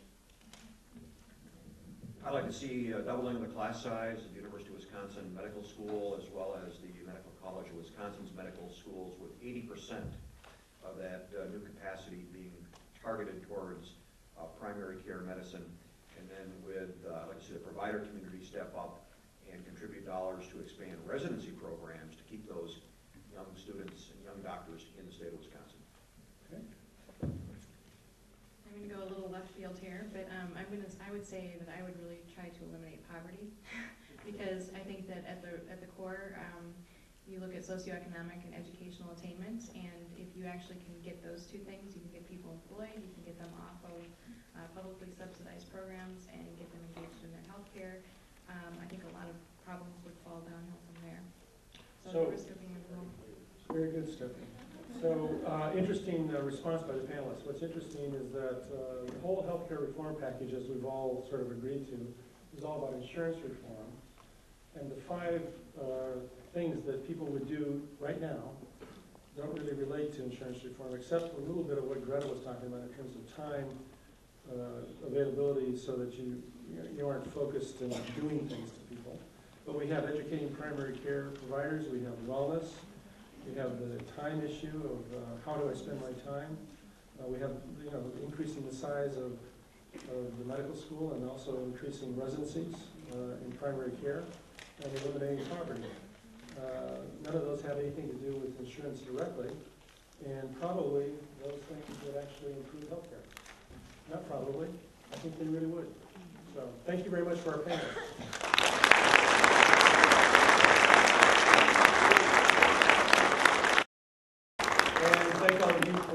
I'd like to see uh, doubling the class size of the University of Wisconsin Medical School as well as the Medical College of Wisconsin's medical schools with eighty percent of that uh, new capacity being targeted towards uh, primary care medicine. And then with, uh, I'd like to see the provider community step up and contribute dollars to expand residency programs to keep those young students and young doctors in the state of Wisconsin. I'm gonna go a little left field here, but um, I'm gonna, I would say that I would really try to eliminate poverty. Because I think that at the, at the core, um, you look at socioeconomic and educational attainment, and if you actually can get those two things, you can get people employed, you can get them off of uh, publicly subsidized programs and get them engaged in their healthcare. Um, I think a lot of problems would fall downhill from there. So So- the risk of being in the room. Very good, Stephanie. So, uh, interesting uh, response by the panelists. What's interesting is that uh, the whole healthcare reform package, as we've all sort of agreed to, is all about insurance reform. And the five uh, things that people would do right now don't really relate to insurance reform, except for a little bit of what Greta was talking about in terms of time, uh, availability, so that you, you aren't focused in doing things to people. But we have educating primary care providers, we have wellness, we have the time issue of uh, how do I spend my time. Uh, We have, you know, increasing the size of, of the medical school and also increasing residencies uh, in primary care and eliminating poverty. Uh, None of those have anything to do with insurance directly, and probably those things would actually improve healthcare. Not probably, I think they really would. So, thank you very much for our panel.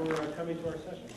for coming to our session.